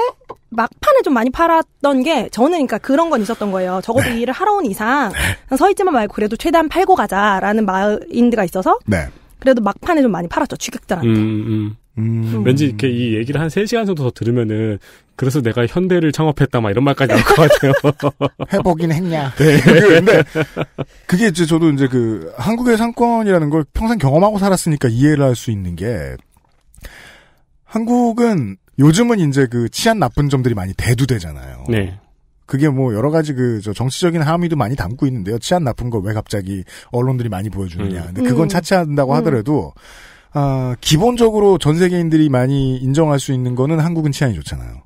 막판에 좀 많이 팔았던 게 저는 그러니까 그런 건 있었던 거예요. 적어도 이 일을 하러 온 이상 서 있지만 말고 그래도 최대한 팔고 가자라는 마인드가 있어서 네. 그래도 막판에 좀 많이 팔았죠. 취객들한테. 음, 음. 음. 왠지 이렇게 이 얘기를 한 3시간 정도 더 들으면은 그래서 내가 현대를 창업했다 막 이런 말까지 나올 것 같아요. (laughs) 해보긴 했냐. (laughs) (laughs) 근데 그게 이제 저도 이제 그 한국의 상권이라는 걸 평생 경험하고 살았으니까 이해를 할 수 있는 게 한국은 요즘은 이제 그 치안 나쁜 점들이 많이 대두되잖아요. 네. 그게 뭐 여러 가지 그 저 정치적인 함의도 많이 담고 있는데요. 치안 나쁜 거 왜 갑자기 언론들이 많이 보여주느냐. 음. 근데 그건 음. 차치한다고 음. 하더라도 아 기본적으로 전 세계인들이 많이 인정할 수 있는 거는 한국은 치안이 좋잖아요.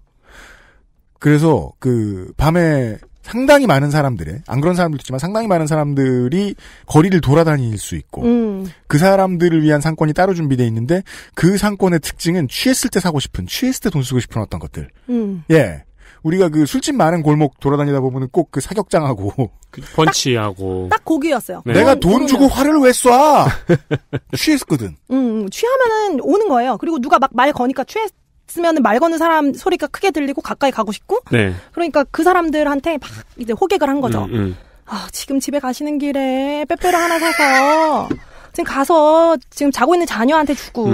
그래서 그 밤에 상당히 많은 사람들의 안 그런 사람들도 있지만 상당히 많은 사람들이 거리를 돌아다닐 수 있고 음. 그 사람들을 위한 상권이 따로 준비되어 있는데 그 상권의 특징은 취했을 때 사고 싶은 취했을 때 돈 쓰고 싶은 어떤 것들 음. 예 우리가 그 술집 많은 골목 돌아다니다 보면은 꼭그 사격장하고 그 펀치하고. 딱 고기였어요. 네. 내가 돈 그러면. 주고 화를 왜 쏴? (laughs) 취했거든. 음, 취하면은 오는 거예요. 그리고 누가 막 말 거니까 취했 으면은 말 거는 사람 소리가 크게 들리고 가까이 가고 싶고 네. 그러니까 그 사람들한테 막 이제 호객을 한 거죠. 음, 음. 아, 지금 집에 가시는 길에 빼빼로 하나 사서 지금 가서 지금 자고 있는 자녀한테 주고 음,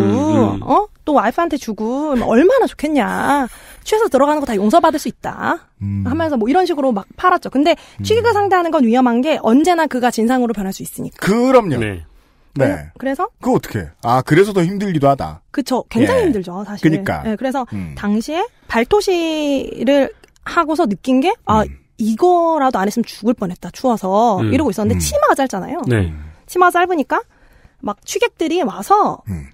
음. 어? 또 와이프한테 주고 얼마나 좋겠냐. 취해서 들어가는 거 다 용서받을 수 있다. 음. 하면서 뭐 이런 식으로 막 팔았죠. 근데 취객을 상대하는 건 위험한 게 언제나 그가 진상으로 변할 수 있으니까. 그럼요. 네. 네. 그래서 그거 어떻게? 아 그래서 더 힘들기도 하다. 그쵸. 굉장히 예. 힘들죠, 사실. 그니까. 네, 그래서 음. 당시에 발토시를 하고서 느낀 게, 아, 음. 이거라도 안 했으면 죽을 뻔했다, 추워서. 음. 이러고 있었는데, 음. 치마가 짧잖아요. 네. 치마가 짧으니까, 막 취객들이 와서, 음.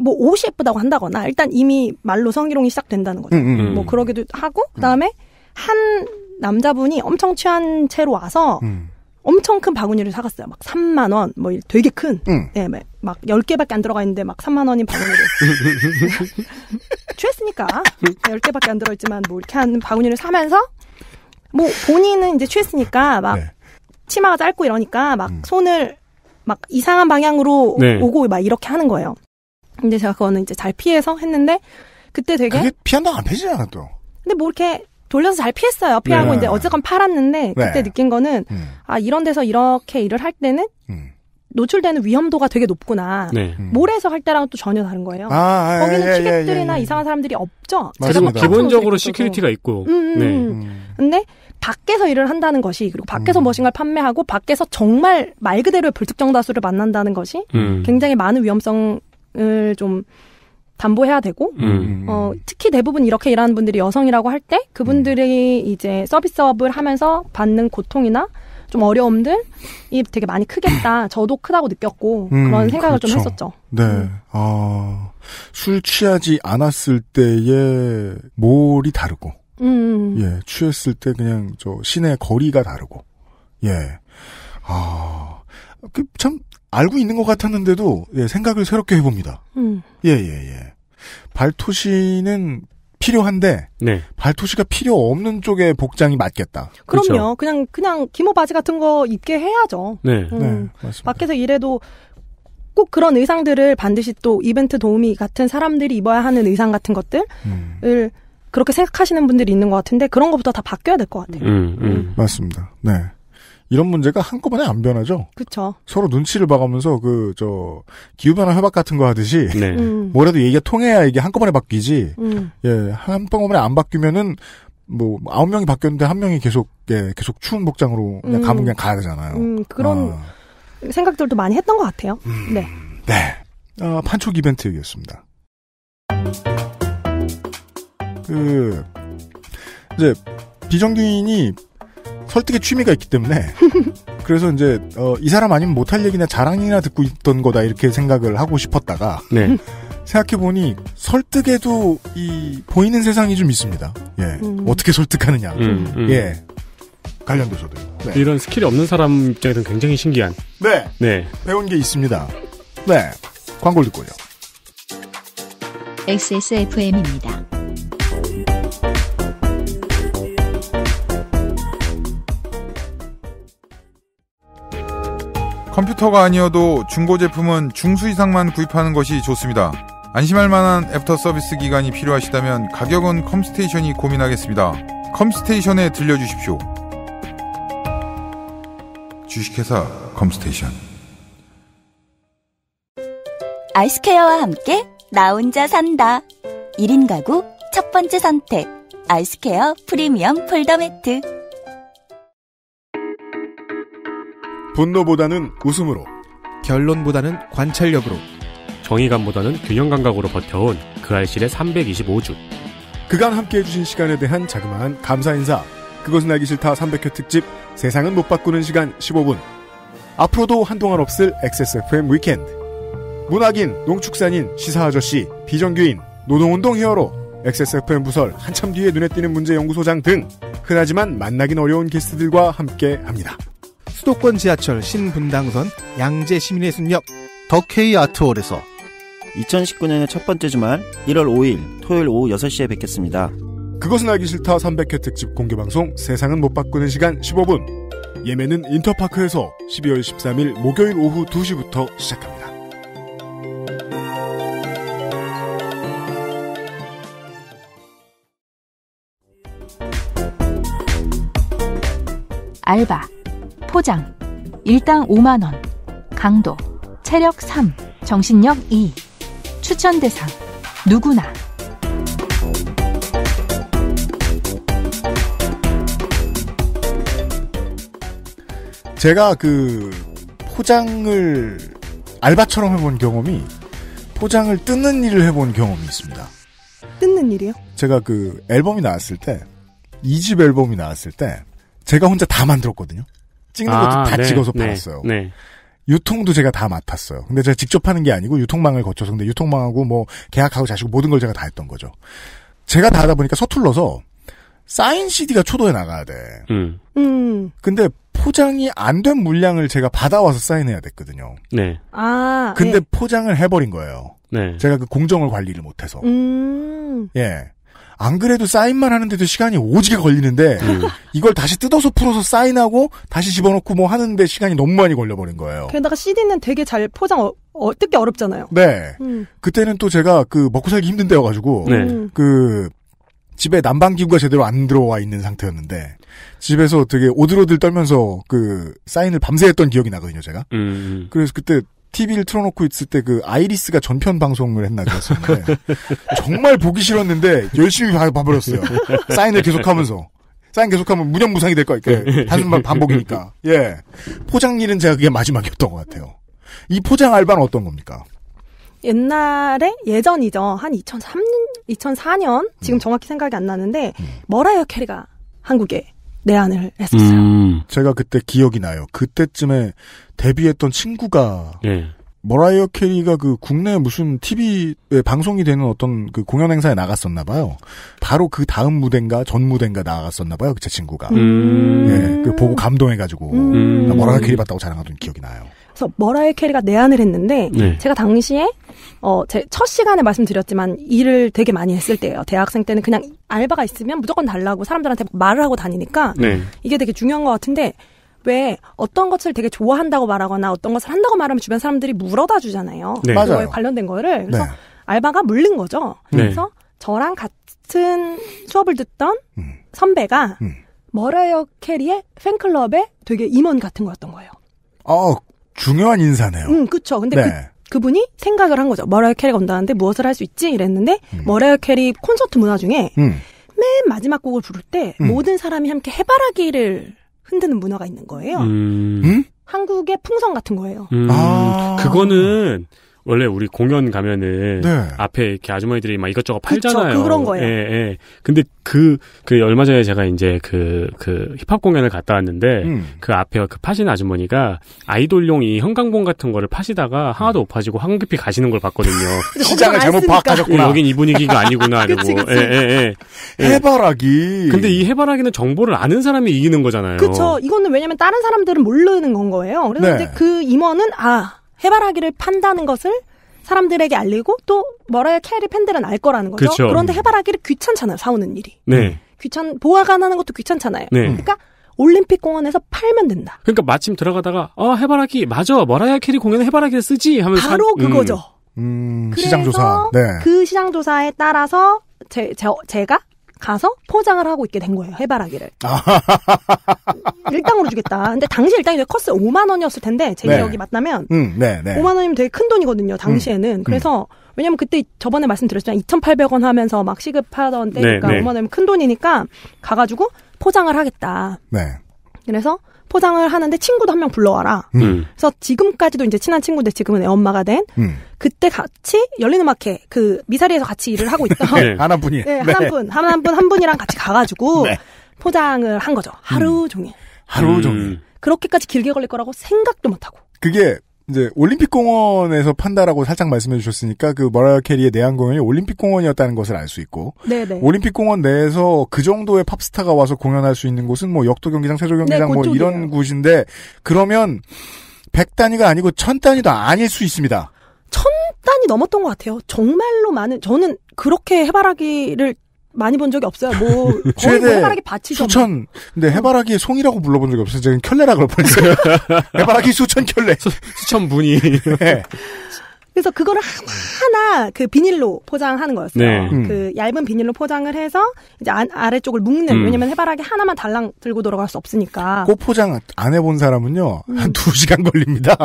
뭐 옷이 예쁘다고 한다거나, 일단 이미 말로 성희롱이 시작된다는 거죠. 음, 음. 음. 뭐 그러기도 하고, 그 다음에 한 남자분이 엄청 취한 채로 와서, 음. 엄청 큰 바구니를 사갔어요. 막 3만 원, 뭐 되게 큰. 음. 예, 막, 막 10개밖에 안 들어가 있는데 막 3만 원인 바구니를. (laughs) 취했으니까. 10개밖에 안 들어있지만 뭐 이렇게 하는 바구니를 사면서 뭐 본인은 이제 취했으니까 막 네. 치마가 짧고 이러니까 막 음. 손을 막 이상한 방향으로 네. 오고 막 이렇게 하는 거예요. 근데 제가 그거는 이제 잘 피해서 했는데 그때 되게 그게 피한다고 안 피해지잖아 또. 근데 뭐 이렇게 돌려서 잘 피했어요. 피하고 네. 이제 어쨌건 팔았는데 그때 네. 느낀 거는 음. 아 이런 데서 이렇게 일을 할 때는 음. 노출되는 위험도가 되게 높구나. 네. 몰에서 할 때랑 또 전혀 다른 거예요. 아, 아, 거기는 예, 예, 취객들이나 예, 예. 이상한 사람들이 없죠. 막 기본적으로. 시큐리티가 있고. 음, 음, 네. 음. 근데 밖에서 일을 한다는 것이 그리고 음. 밖에서 무엇인가를 판매하고 밖에서 정말 말 그대로의 불특정 다수를 만난다는 것이 음. 굉장히 많은 위험성을 좀 담보해야 되고 음. 어, 특히 대부분 이렇게 일하는 분들이 여성이라고 할 때 그분들이 이제 서비스업을 하면서 받는 고통이나 좀 어려움들이 되게 많이 크겠다. (clears throat) 저도 크다고 느꼈고 음, 그런 생각을 좀 그렇죠. 했었죠. 네. 아, 술 취하지 않았을 때의 몰이 다르고, 음. 예, 취했을 때 그냥 저 시내 거리가 다르고, 예. 아, 그 참, 알고 있는 것 같았는데도, 예, 생각을 새롭게 해봅니다. 음. 예, 예, 예. 발토시는 필요한데, 네. 발토시가 필요 없는 쪽의 복장이 맞겠다. 그럼요. 그냥 그냥 기모 바지 같은 거 입게 해야죠. 네. 음. 네, 맞습니다. 밖에서 일해도 꼭 그런 의상들을 반드시 또 이벤트 도우미 같은 사람들이 입어야 하는 의상 같은 것들을 음. 그렇게 생각하시는 분들이 있는 것 같은데 그런 것부터 다 바뀌어야 될 것 같아요. 음, 음. 맞습니다. 네. 이런 문제가 한꺼번에 안 변하죠? 그렇죠. 서로 눈치를 봐가면서 그, 저, 기후변화 협약 같은 거 하듯이. 네. 음. 뭐라도 얘기가 통해야 이게 한꺼번에 바뀌지. 음. 예, 한꺼번에 안 바뀌면은, 뭐, 아홉 명이 바뀌었는데 한 명이 계속, 예, 계속 추운 복장으로 그냥 음. 가면 그냥 가야 되잖아요. 음, 그런 아, 생각들도 많이 했던 것 같아요. 네. 네. 아, 판촉 이벤트였습니다. 그, 이제, 비정규인이 설득의 취미가 있기 때문에, (laughs) 그래서 이제, 어, 이 사람 아니면 못할 얘기나 자랑이나 듣고 있던 거다, 이렇게 생각을 하고 싶었다가, 네. 생각해 보니, 설득에도 이, 보이는 세상이 좀 있습니다. 예. 음. 어떻게 설득하느냐. 음, 음. 예. 관련돼서도. 네. 이런 스킬이 없는 사람 입장에서는 굉장히 신기한. 네. 네. 배운 게 있습니다. 네. 광고를 듣고요. XSFM입니다. 컴퓨터가 아니어도 중고 제품은 중수 이상만 구입하는 것이 좋습니다. 안심할 만한 애프터 서비스 기간이 필요하시다면 가격은 컴스테이션이 고민하겠습니다. 컴스테이션에 들려주십시오. 주식회사 컴스테이션. 아이스케어와 함께 나 혼자 산다. 1인 가구 첫 번째 선택. 아이스케어 프리미엄 폴더 매트. 분노보다는 웃음으로. 결론보다는 관찰력으로. 정의감보다는 균형 감각으로 버텨온 그알싫의 325주. 그간 함께 해주신 시간에 대한 자그마한 감사 인사. 그것은 알기 싫다 300회 특집 세상은 못 바꾸는 시간 15분. 앞으로도 한동안 없을 XSFM 위켄드. 문학인, 농축산인, 시사아저씨, 비정규인, 노동운동 히어로, XSFM 부설 한참 뒤에 눈에 띄는 문제 연구소장 등 흔하지만 만나긴 어려운 게스트들과 함께 합니다. 수도권 지하철 신분당선 양재 시민의 숲역 더케이 아트홀에서 2019년의 첫 번째 주말 1월 5일 토요일 오후 6시에 뵙겠습니다. 그것은 알기 싫다 300회 특집 공개방송 세상은 못 바꾸는 시간 15분. 예매는 인터파크에서 12월 13일 목요일 오후 2시부터 시작합니다. 알바, 포장, 일당 5만원, 강도, 체력 3, 정신력 2, 추천 대상, 누구나. 제가 그 포장을 알바처럼 해본 경험이 포장을 뜯는 일을 해본 경험이 있습니다. 뜯는 일이요? 제가 그 앨범이 나왔을 때, 2집 앨범이 나왔을 때, 제가 혼자 다 만들었거든요. 찍는 것도 아, 다 네, 찍어서 네, 팔았어요. 네. 유통도 제가 다 맡았어요. 근데 제가 직접 하는 게 아니고 유통망을 거쳐서 근데 유통망하고 뭐 계약하고 자시고 모든 걸 제가 다 했던 거죠. 제가 다 하다 보니까 서툴러서 사인 CD가 초도에 나가야 돼. 음. 음. 근데 포장이 안 된 물량을 제가 받아와서 사인해야 됐거든요. 네. 아. 근데 예. 포장을 해버린 거예요. 네. 제가 그 공정을 관리를 못해서. 음. 예. 안 그래도 사인만 하는데도 시간이 오지게 걸리는데 음. 이걸 다시 뜯어서 풀어서 사인하고 다시 집어넣고 뭐 하는데 시간이 너무 많이 걸려버린 거예요. 게다가 CD는 되게 잘 포장 어, 어, 뜯기 어렵잖아요. 네. 음. 그때는 또 제가 그 먹고 살기 힘든 때여가지고 네. 음. 그 집에 난방기구가 제대로 안 들어와 있는 상태였는데 집에서 되게 오들오들 떨면서 그 사인을 밤새 했던 기억이 나거든요, 제가. 음. 그래서 그때 TV를 틀어놓고 있을 때 그 아이리스가 전편 방송을 했나 그랬었는데 (laughs) 정말 보기 싫었는데 열심히 봐, 봐버렸어요. 사인을 계속하면서. 사인 계속하면 무념무상이 될 거야. 이렇게 단순 반- 반복이니까. 예. 포장 일은 제가 그게 마지막이었던 것 같아요. 이 포장 알바는 어떤 겁니까? 옛날에 예전이죠. 한 2003년, 2004년 지금 정확히 생각이 안 나는데 머라이어 캐리가 한국에 내한을 했었어요. 음. 제가 그때 기억이 나요. 그때쯤에 데뷔했던 친구가 예. 머라이어 캐리가 그 국내 무슨 TV에 방송이 되는 어떤 그 공연 행사에 나갔었나 봐요. 바로 그 다음 무대인가 전 무대인가 나갔었나 봐요. 그 제 친구가. 음. 예, 그 보고 감동해가지고 음. 나 머라이어 캐리 봤다고 자랑하던 기억이 나요. 그래서 머라이어 캐리가 내한을 했는데 네. 제가 당시에 어, 제 첫 시간에 말씀드렸지만 일을 되게 많이 했을 때예요. 대학생 때는 그냥 알바가 있으면 무조건 달라고 사람들한테 말을 하고 다니니까 네. 이게 되게 중요한 것 같은데 왜 어떤 것을 되게 좋아한다고 말하거나 어떤 것을 한다고 말하면 주변 사람들이 물어다 주잖아요. 네. 그거에 맞아요. 관련된 거를 그래서 네. 알바가 물린 거죠. 네. 그래서 저랑 같은 수업을 듣던 음. 선배가 머라이어 캐리의 팬클럽의 되게 임원 같은 거였던 거예요. 어, 중요한 인사네요. 음, 그쵸. 근데 네. 그, 그분이 생각을 한 거죠. 머라이어 캐리가 온다는데 무엇을 할 수 있지? 이랬는데, 음. 머라이어 캐리 콘서트 문화 중에 음. 맨 마지막 곡을 부를 때 음. 모든 사람이 함께 해바라기를 흔드는 문화가 있는 거예요. 음. 한국의 풍성 같은 거예요. 음, 아. 그거는 원래 우리 공연 가면은 네. 앞에 이렇게 아주머니들이 막 이것저것 그쵸, 팔잖아요. 그런 거예요. 예, 예. 근데 그, 그 얼마 전에 제가 이제 그, 그 힙합 공연을 갔다 왔는데 음. 그 앞에 그 파신 아주머니가 아이돌용 이 형광봉 같은 거를 파시다가 하나도 못 파시고 황급히 가시는 걸 봤거든요. (laughs) 시장을 잘못 파악하셨구나. 예, 여긴 이 분위기가 아니구나. 이러고. (laughs) 그치, 그치. 예, 예, 예. 예. 해바라기. 근데 이 해바라기는 정보를 아는 사람이 이기는 거잖아요. 그쵸. 이거는 왜냐면 다른 사람들은 모르는 건 거예요. 그래서 네. 이제 그 임원은 아, 해바라기를 판다는 것을 사람들에게 알리고 또 머라이어 캐리 팬들은 알 거라는 거죠. 그쵸. 그런데 해바라기를 귀찮잖아요. 사오는 일이. 네. 귀찮 보관하는 것도 귀찮잖아요. 네. 그러니까 올림픽 공원에서 팔면 된다. 그러니까 마침 들어가다가 어 해바라기 맞아 머라이어 캐리 공연에 해바라기를 쓰지 하면서 바로 산- 음. 그거죠. 음, 그래서 시장 조사. 네. 그 시장 조사에 따라서 제, 제 제가 가서 포장을 하고 있게 된 거예요. 해바라기를. (laughs) 일당으로 주겠다. 근데 당시 일당이 되게 컸어요. 5만 원이었을 텐데 제 네. 기억이 맞다면 음, 네, 네. 5만 원이면 되게 큰 돈이거든요. 당시에는. 그래서 왜냐면 그때 저번에 말씀드렸지만 2,800원 하면서 막 시급하던 때니까 네, 네. 5만 원이면 큰 돈이니까 가가지고 포장을 하겠다. 네. 그래서 포장을 하는데 친구도 한 명 불러와라. 음. 그래서 지금까지도 이제 친한 친구인데 지금은 애 엄마가 된 음. 그때 같이 열린 음악회 그 미사리에서 같이 일을 하고 있던 (laughs) 네, 하나 분이. 네, 한 분, 한 분, 한 분이랑 같이 가가지고 네. 포장을 한 거죠. 하루 종일. 하루 음. 종일. 그렇게까지 길게 걸릴 거라고 생각도 못 하고. 그게 이제 올림픽 공원에서 판다라고 살짝 말씀해 주셨으니까 그 머라이어 캐리의 내한 공연이 올림픽 공원이었다는 것을 알 수 있고 네네. 올림픽 공원 내에서 그 정도의 팝스타가 와서 공연할 수 있는 곳은 뭐 역도 경기장, 세조 경기장 네, 뭐 그쪽이에요. 이런 곳인데 그러면 100단위가 아니고 1000단위도 아닐 수 있습니다. 천 단이 넘었던 것 같아요. 정말로 많은, 저는 그렇게 해바라기를 많이 본 적이 없어요. 뭐, (laughs) 거의 뭐 해바라기 밭이죠. 뭐. 수천 근데 해바라기의 송이라고 불러본 적이 없어요. 제가 켤레라 그럴 뻔했어요. (laughs) 해바라기 수천 켤레. 수 천 분이. 네. 그래서 그거를 하나하나 그 비닐로 포장하는 거였어요. 네. 음. 그 얇은 비닐로 포장을 해서 이제 안- 아래쪽을 묶는, 음. 왜냐면 해바라기 하나만 달랑 들고 들어갈 수 없으니까. 꽃 포장 안 해본 사람은요 음. 한두 시간 걸립니다.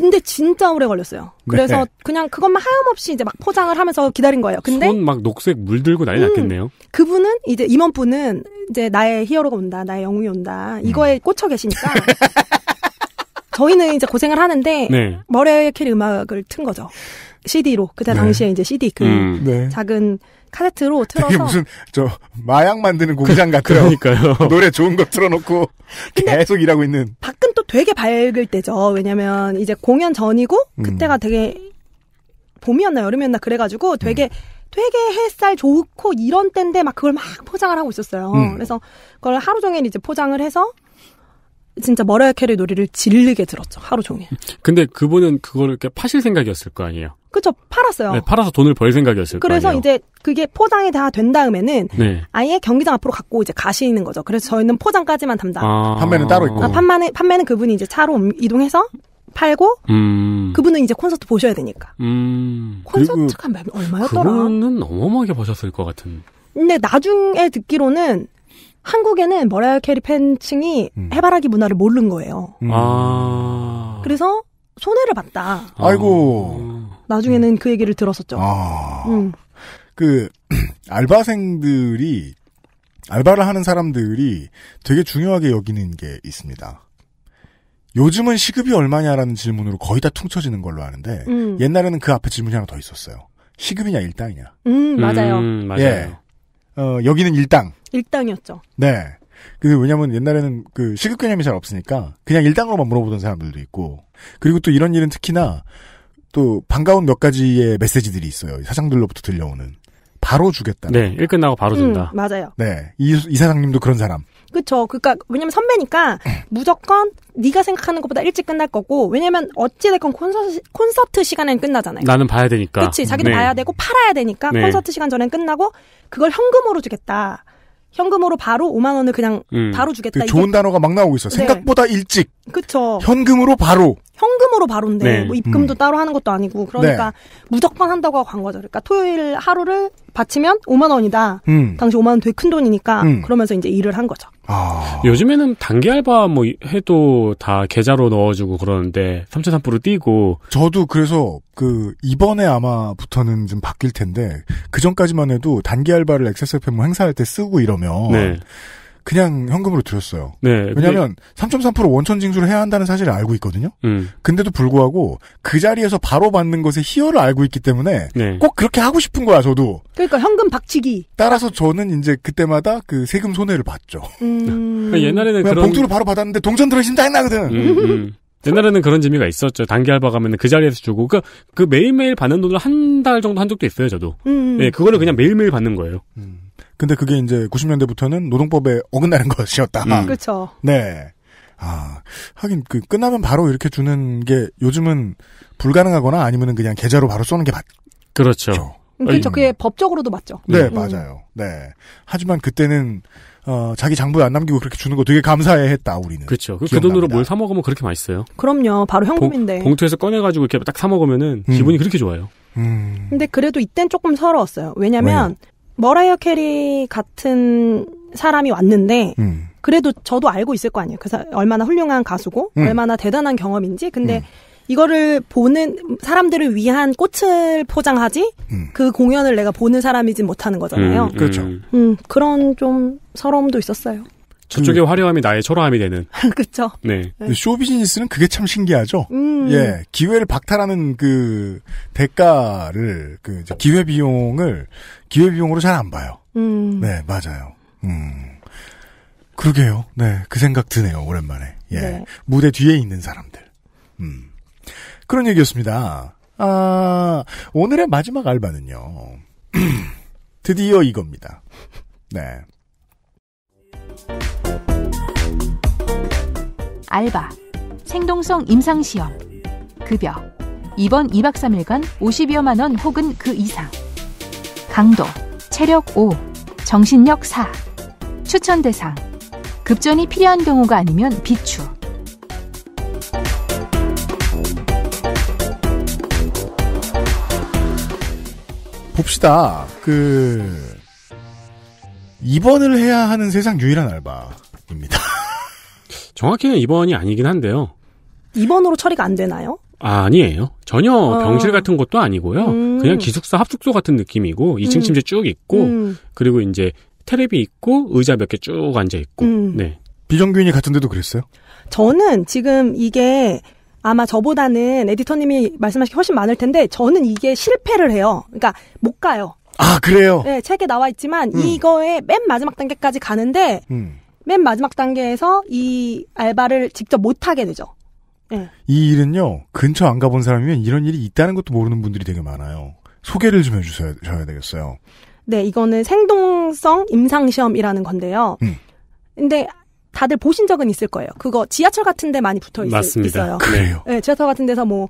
근데 진짜 오래 걸렸어요. 그래서 네. 그냥 그것만 하염없이 이제 막 포장을 하면서 기다린 거예요. 근데 손 막 녹색 물 들고 난리 음. 났겠네요. 그분은 이제 임원분은 이제 나의 히어로가 온다, 나의 영웅이 온다 이거에 꽂혀 계시니까 (laughs) 저희는 이제 고생을 하는데 네. 머라이어 캐리 음악을 튼 거죠. CD로 그때 네. 당시에 이제 CD 그 음. 네. 작은 카세트로 틀어서 무슨 저 마약 만드는 공장 같아요. 그러니까요. (laughs) 노래 좋은 거 틀어놓고 계속 일하고 있는. 밖은 또 되게 밝을 때죠. 왜냐면 이제 공연 전이고 음. 그때가 되게 봄이었나 여름이었나 그래가지고 되게 음. 되게 햇살 좋고 이런 때인데 막 그걸 막 포장을 하고 있었어요. 음. 그래서 그걸 하루 종일 이제 포장을 해서 진짜 머라이어 캐리 노래를 질리게 들었죠. 하루 종일. 근데 그분은 그거를 이렇게 파실 생각이었을 거 아니에요. 그쵸 팔았어요. 네, 팔아서 돈을 벌 생각이었을 거 그래서 아니에요. 이제 그게 포장이 다 된 다음에는 네. 아예 경기장 앞으로 갖고 이제 가시는 거죠. 그래서 저희는 포장까지만 담당. 아. 판매는 따로 있고. 아, 판매는 판매는 그분이 이제 차로 옮- 이동해서 팔고 음. 그분은 이제 콘서트 보셔야 되니까. 음. 콘서트가 몇- 얼마였더라? 그분은 어마어마하게 버셨을 것 같은. 근데 나중에 듣기로는 한국에는 머라이어 캐리 팬층이 음. 해바라기 문화를 모르는 거예요. 아. 그래서 손해를 봤다. 아이고. 나중에는 그 얘기를 들었었죠. 아. 음. 그 (clears throat) 알바생들이 알바를 하는 사람들이 되게 중요하게 여기는 게 있습니다. 요즘은 시급이 얼마냐라는 질문으로 거의 다 퉁쳐지는 걸로 아는데 음. 옛날에는 그 앞에 질문이 하나 더 있었어요. 시급이냐 일당이냐. 음, 맞아요. 음, 맞아요. 예. 어, 여기는 일당. 일당이었죠. 네. 근데 왜냐면 옛날에는 그 시급 개념이 잘 없으니까 그냥 일당으로만 물어보던 사람들도 있고 그리고 또 이런 일은 특히나 또 반가운 몇 가지의 메시지들이 있어요. 사장들로부터 들려오는 바로 주겠다. 네, 일 끝나고 바로 준다. 음, 맞아요. 네. 이, 이 사장님도 그런 사람. 그쵸. 그니까, 왜냐면 선배니까 (clears throat) 무조건 네가 생각하는 것보다 일찍 끝날 거고, 왜냐면 어찌 됐건 콘서트, 콘서트 시간엔 끝나잖아요. 나는 봐야 되니까. 그치. 자기도 네. 봐야 되고 팔아야 되니까 네. 콘서트 시간 전엔 끝나고 그걸 현금으로 주겠다. 현금으로 바로 5만 원을 그냥 음. 바로 주겠다. 그 좋은 단어가 막 나오고 있어. 네. 생각보다 일찍 그쵸. 현금으로 바로. 현금으로 바로인데 네. 뭐 입금도 음. 따로 하는 것도 아니고 그러니까 네. 무조건 한다고 하고 간 거죠. 그러니까 토요일 하루를 바치면 5만 원이다. 음. 당시 5만 원 되게 큰 돈이니까 음. 그러면서 이제 일을 한 거죠. 아. 요즘에는 단기 알바 뭐 해도 다 계좌로 넣어주고 그러는데 3.3% 띄고 저도 그래서 그 이번에 아마부터는 좀 바뀔 텐데 그 전까지만 해도 단기 알바를 XSFM 뭐 행사할 때 쓰고 이러면 네. 그냥 현금으로 드렸어요. 네. 왜냐하면 3.3% 원천 징수를 해야 한다는 사실을 알고 있거든요. 음. 근데도 불구하고 그 자리에서 바로 받는 것의 희열을 알고 있기 때문에 네. 꼭 그렇게 하고 싶은 거야 저도. 그러니까 현금 박치기. 따라서 저는 이제 그때마다 그 세금 손해를 봤죠. 음. 그러니까 옛날에는 그냥 그런 봉투로 바로 받았는데 동전 들어있으면 짜증나거든. 음, 음. 옛날에는 그런 재미가 있었죠. 단기 알바 가면은 그 자리에서 주고 그, 그 매일매일 받는 돈을 한 달 정도 한 적도 있어요, 저도. 음. 네, 그거를 그냥 매일매일 받는 거예요. 근데 그게 이제 90년대부터는 노동법에 어긋나는 (laughs) 것이었다. 음. 그렇죠. 네. 아, 하긴 그 끝나면 바로 이렇게 주는 게 요즘은 불가능하거나 아니면은 그냥 계좌로 바로 쏘는 게 맞. 그렇죠. 그렇죠. 그게 법적으로도 맞죠. 네, 음. 맞아요. 네. 하지만 그때는 어, 자기 장부에 안 남기고 그렇게 주는 거 되게 감사해 했다, 우리는. 그렇죠. 그, 그. 돈으로 뭘 사 먹으면 그렇게 맛있어요. 그럼요. 바로 현금인데. 봉, 투에서 꺼내 가지고 이렇게 딱 사 먹으면은 음. 기분이 그렇게 좋아요. 근데 그래도 이땐 조금 서러웠어요. 왜냐면 머라이어 캐리 같은 사람이 왔는데 음. 그래도 저도 알고 있을 거 아니에요. 그래서 얼마나 훌륭한 가수고 음. 얼마나 대단한 경험인지. 근데 이거를 보는 사람들을 위한 꽃을 포장하지 그 공연을 내가 보는 사람이지 못하는 거잖아요. 음, 그렇죠. 음, 그런 좀 서러움도 있었어요. 저쪽의 화려함이 나의 초라함이 되는. (laughs) 그쵸. 네. 근데 쇼 비즈니스는 그게 참 신기하죠. 음. 예, 기회를 박탈하는 그 대가를 그 기회 비용을 기회 비용으로 잘 안 봐요. 음. 네, 맞아요. 음. 그러게요. 네, 그 생각 드네요. 오랜만에. 예. 네. 무대 뒤에 있는 사람들. 음. 그런 얘기였습니다. 아, 오늘의 마지막 알바는요. (clears throat) 드디어 이겁니다. 네. 알바, 생동성 임상시험, 급여, 이번 2박 3일간 50여만 원 혹은 그 이상, 강도, 체력 5, 정신력 4, 추천 대상, 급전이 필요한 경우가 아니면 비추. 봅시다. 그, 입원을 해야 하는 세상 유일한 알바입니다. 정확히는 입원이 아니긴 한데요. 입원으로 처리가 안 되나요? 아, 아니에요. 전혀 어. 병실 같은 것도 아니고요. 음. 그냥 기숙사 합숙소 같은 느낌이고 2층 음. 침대 쭉 있고 음. 그리고 이제 테레비 있고 의자 몇 개 쭉 앉아 있고. 음. 네. 비정규인이 같은 데도 그랬어요? 저는 지금 이게 아마 저보다는 에디터님이 말씀하신 게 훨씬 많을 텐데 저는 이게 실패를 해요. 그러니까 못 가요. 아, 그래요? 네, 책에 나와 있지만 음. 이거의 맨 마지막 단계까지 가는데 음. 맨 마지막 단계에서 이 알바를 직접 못 하게 되죠. 네. 이 일은요, 근처 안 가본 사람이면 이런 일이 있다는 것도 모르는 분들이 되게 많아요. 소개를 좀 해주셔야 되겠어요. 네, 이거는 생동성 임상시험이라는 건데요. 음. 근데 다들 보신 적은 있을 거예요. 그거 지하철 같은 데 많이 붙어 있, 맞습니다. 어요 그래요. 네, 지하철 같은 데서 뭐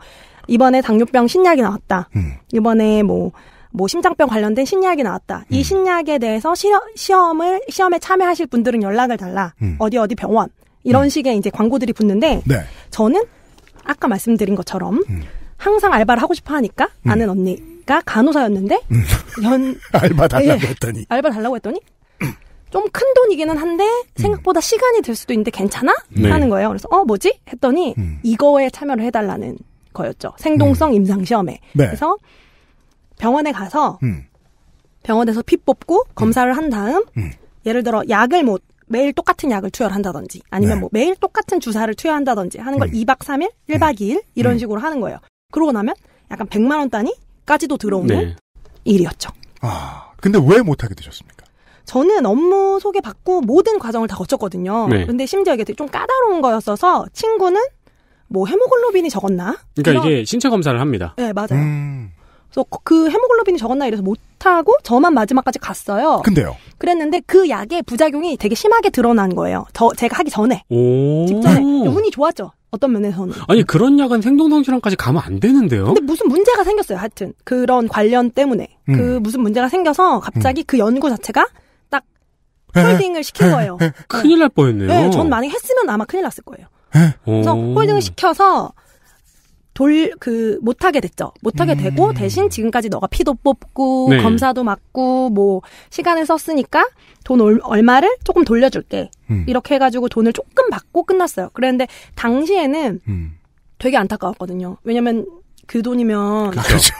이번에 당뇨병 신약이 나왔다. 음. 이번에 뭐 뭐 심장병 관련된 신약이 나왔다. 음. 이 신약에 대해서 시험, 시험을 시험에 참여하실 분들은 연락을 달라. 음. 어디 어디 병원 이런 식의 이제 광고들이 붙는데 네. 저는 아까 말씀드린 것처럼 항상 알바를 하고 싶어 하니까 아는 언니 보니까 간호사였는데 연 (laughs) 알바 달라고 예. 했더니. 알바 달라고 했더니 좀 큰 돈이기는 한데 생각보다 시간이 들 수도 있는데 괜찮아? 네. 하는 거예요. 그래서 어 뭐지? 했더니 이거에 참여를 해달라는 거였죠. 생동성 임상 시험에. 네. 그래서 병원에 가서 음. 병원에서 피 뽑고 검사를 한 다음 예를 들어 약을 뭐 매일 똑같은 약을 투여한다든지 아니면 네. 뭐 매일 똑같은 주사를 투여한다든지 하는 음. 걸 2박 3일, 1박 2일 이런 식으로 하는 거예요. 그러고 나면 약간 100만 원 단위까지도 들어오는 네. 일이었죠. 아, 근데 왜 못하게 되셨습니까? 저는 업무 소개 받고 모든 과정을 다 거쳤거든요. 네. 근데 심지어 이게 좀 까다로운 거였어서 친구는 뭐 헤모글로빈이 적었나? 그러니까 이런- 이게 신체 검사를 합니다. 네 맞아요. 음. 그래서 그 헤모글로빈이 적었나 이래서 못하고 저만 마지막까지 갔어요. 근데요. 그랬는데 그 약의 부작용이 되게 심하게 드러난 거예요. 저 제가 하기 전에 오. 직전에 운이 좋았죠. 어떤 면에서는. 아니 그런 약은 생동성실험까지 가면 안 되는데요. 근데 무슨 문제가 생겼어요. 하여튼 그런 관련 때문에 음. 그 무슨 문제가 생겨서 갑자기 그 연구 자체가 딱 홀딩을 시킨 거예요. 큰일 날 뻔했네요. 네, 전 만약 했으면 아마 큰일 났을 거예요. 그래서 오. 홀딩을 시켜서 돌 그 못하게 됐죠. 못하게 되고 대신 지금까지 너가 피도 뽑고 네. 검사도 맞고 뭐 시간을 썼으니까 돈 얼, 얼마를 조금 돌려줄게. 음. 이렇게 해가지고 돈을 조금 받고 끝났어요. 그랬는데 당시에는 음. 되게 안타까웠거든요. 왜냐면 그 돈이면 그렇죠.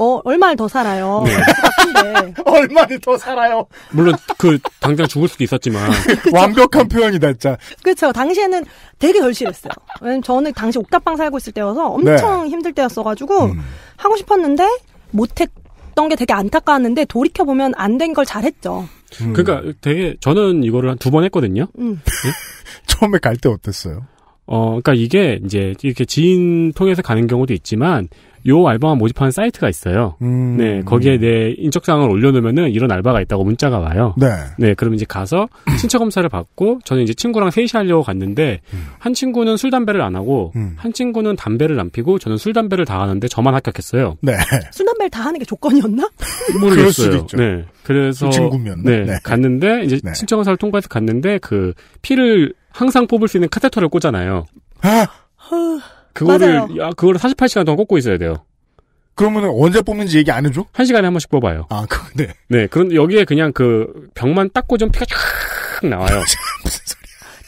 어 얼마를 더 살아요. 네. 같은데. (laughs) 얼마를 더 살아요. 물론 그 당장 죽을 수도 있었지만 (laughs) 완벽한 표현이다, 진짜. 그렇죠. 당시에는 되게 절실했어요. 왜냐면 저는 당시 옥탑방 살고 있을 때여서 엄청 네. 힘들 때였어가지고 음. 하고 싶었는데 못했던 게 되게 안타까웠는데 돌이켜 보면 안 된 걸 잘했죠. 그러니까 되게 저는 이거를 한 두 번 했거든요. 음. (laughs) 처음에 갈 때 어땠어요? 어, 그러니까 이게 이제 이렇게 지인 통해서 가는 경우도 있지만 요 알바만 모집하는 사이트가 있어요. 음. 네, 거기에 내 인적사항을 올려놓으면은 이런 알바가 있다고 문자가 와요. 네. 네, 그럼 이제 가서 (clears throat) 신체 검사를 받고 저는 이제 친구랑 셋이 하려고 갔는데 한 친구는 술 담배를 안 하고 한 친구는 담배를 안 피고 저는 술 담배를 다 하는데 저만 합격했어요. 네. (laughs) 술 담배를 다 하는 게 조건이었나? 그럴 수도 있죠. 네, 그래서 술 친구면. 네, 네. 갔는데 이제 신체 검사를 통과해서 갔는데 그 피를 항상 뽑을 수 있는 카테터를 꽂잖아요. 그거를 맞아요. 야, 그거를 48시간 동안 꽂고 있어야 돼요. 그러면 언제 뽑는지 얘기 안 해줘? 한 시간에 한 번씩 뽑아요. 아, 그, 네. 네, 그런 여기에 그냥 그 병만 딱 꽂으면 피가 쫙 나와요. (laughs)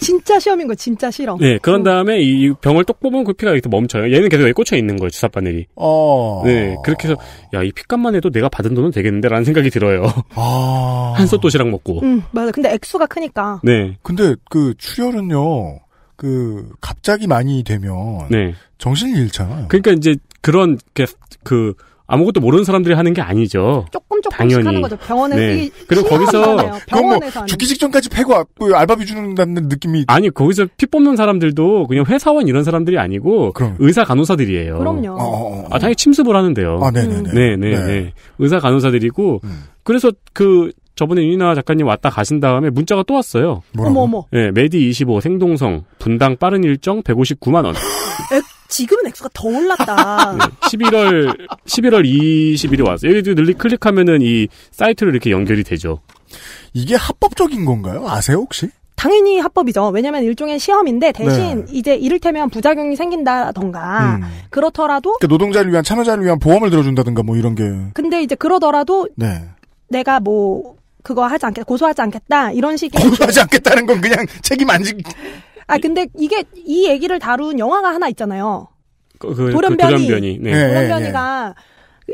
진짜 시험인 거 진짜 싫어. 네, 그런 다음에 이 병을 똑 뽑으면 그 피가 이렇게 멈춰요. 얘는 계속 여기 꽂혀 있는 거예요, 주사 바늘이. 어. 네, 그렇게 해서 야, 이 핏값만 해도 내가 받은 돈은 되겠는데라는 생각이 들어요. 아. 한솥 도시락 먹고. 음 맞아. 근데 액수가 크니까. 네. 근데 그 출혈은요, 그, 갑자기 많이 되면. 네. 정신을 잃잖아요. 그러니까 이제 그런 게 그 아무것도 모르는 사람들이 하는 게 아니죠. 조금 조금씩 당연히. 하는 거죠. 병원에 네. 이 그리고 거기서 시험이잖아요. 그건 뭐, 병원에서 하는. 죽기 직전까지 패고 아- 그 알바비 주는다는 느낌이. 아니 거기서 피 뽑는 사람들도 그냥 회사원 이런 사람들이 아니고 의사 간호사들이에요. 그럼요. 아 당연히 침습을 하는데요. 아, 네네네. 네네네. 네. 음. 의사 간호사들이고 그래서 그 저번에 윤이나 작가님 왔다 가신 다음에 문자가 또 왔어요. 어머 어머. 네, 메디 25 생동성 분당 빠른 일정 159만 원. 액, 지금은 액수가 더 올랐다. 11월 11월 20일에 왔어요. 여기도 늘리 클릭하면은 이 사이트로 이렇게 연결이 되죠. 이게 합법적인 건가요? 아세요, 혹시? 당연히 합법이죠. 왜냐면 일종의 시험인데 대신 네. 이제 이를테면 부작용이 생긴다던가 음. 그렇더라도 그러니까 노동자를 위한, 참여자를 위한 보험을 들어준다든가 뭐 이런 게. 근데 이제 그러더라도 네. 내가 뭐 그거 하지 않겠다 고소하지 않겠다 이런 식의 (laughs) 고소하지 않겠다는 건 그냥 책임 안 지. 아 근데 이게 이 얘기를 다룬 영화가 하나 있잖아요. 그, 그, 돌연변이. 그 돌연변이. 네. 돌연변이가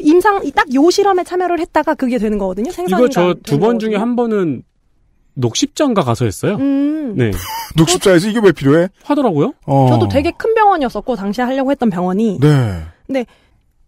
임상 딱 요 실험에 참여를 했다가 그게 되는 거거든요. 생선 이거 저 두 번 중에 한 번은 녹십자인가 가서 했어요. 음. 네. (laughs) 녹십자에서 이게 왜 필요해? 하더라고요. 어. 저도 되게 큰 병원이었었고 당시에 하려고 했던 병원이. 네. 근데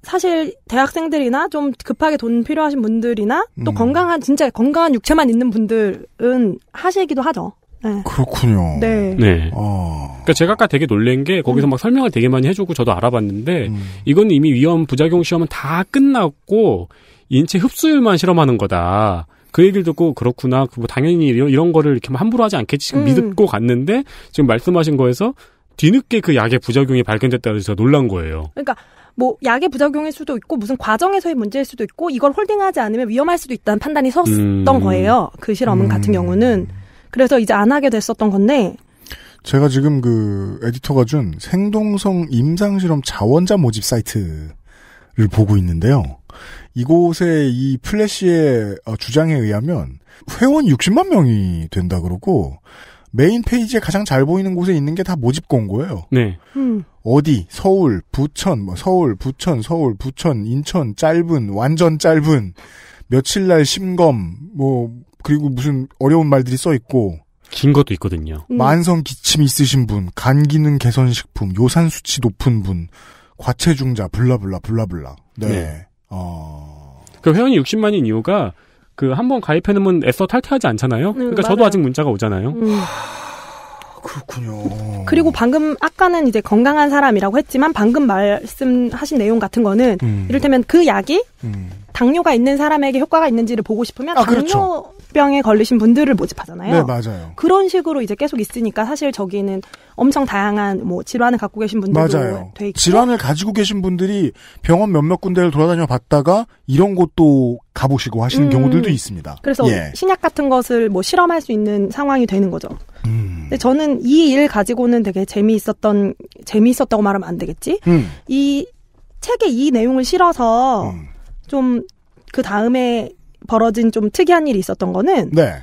사실 대학생들이나 좀 급하게 돈 필요하신 분들이나 또 음. 건강한 진짜 건강한 육체만 있는 분들은 하시기도 하죠. 네. 그렇군요. 네. 네. 어. 그러니까 제가 아까 되게 놀란 게 거기서 막 설명을 되게 많이 해주고 저도 알아봤는데 음. 이건 이미 위험 부작용 시험은 다 끝났고 인체 흡수율만 실험하는 거다. 그 얘기를 듣고 그렇구나. 그 뭐 당연히 이런, 이런 거를 이렇게 함부로 하지 않겠지 지금 음. 믿고 갔는데 지금 말씀하신 거에서 뒤늦게 그 약의 부작용이 발견됐다고 해서 놀란 거예요. 그러니까 뭐 약의 부작용일 수도 있고 무슨 과정에서의 문제일 수도 있고 이걸 홀딩하지 않으면 위험할 수도 있다는 판단이 섰던 음. 거예요. 그 실험은 음. 같은 경우는 그래서 이제 안 하게 됐었던 건데 제가 지금 그 에디터가 준 생동성 임상실험 자원자 모집 사이트를 보고 있는데요. 이곳의 이 플래시의 어, 주장에 의하면 회원 60만 명이 된다 그러고 메인 페이지에 가장 잘 보이는 곳에 있는 게 다 모집 공고예요. 네. 음. 어디 서울, 부천, 뭐 서울, 부천, 서울, 부천, 인천 짧은 완전 짧은 며칠 날 신검 뭐 그리고 무슨 어려운 말들이 써 있고 긴 것도 있거든요. 음. 만성 기침 있으신 분, 간 기능 개선 식품, 요산 수치 높은 분, 과체중자 블라블라 블라블라. 네. 네. 어. 그 회원이 60만인 이유가 그 한 번 가입해놓으면 애써 탈퇴하지 않잖아요. 그러니까 저도 음, 맞아요. 아직 문자가 오잖아요. 음. 그렇군요. 그리고 방금 아까는 이제 건강한 사람이라고 했지만 방금 말씀하신 내용 같은 거는 음. 이를테면 그 약이 음. 당뇨가 있는 사람에게 효과가 있는지를 보고 싶으면 아, 그렇죠. 당뇨병에 걸리신 분들을 모집하잖아요. 네, 맞아요. 그런 식으로 이제 계속 있으니까 사실 저기는 엄청 다양한 뭐 질환을 갖고 계신 분들도 맞아요. 돼 있고 질환을 가지고 계신 분들이 병원 몇몇 군데를 돌아다녀 봤다가 이런 곳도 가보시고 하시는 음. 경우들도 있습니다. 그래서 예. 신약 같은 것을 뭐 실험할 수 있는 상황이 되는 거죠. 음. 근데 저는 이 일 가지고는 되게 재미있었던 재미있었다고 말하면 안 되겠지. 음. 이 책의 이 내용을 실어서 좀 그 다음에 벌어진 좀 특이한 일이 있었던 거는 네.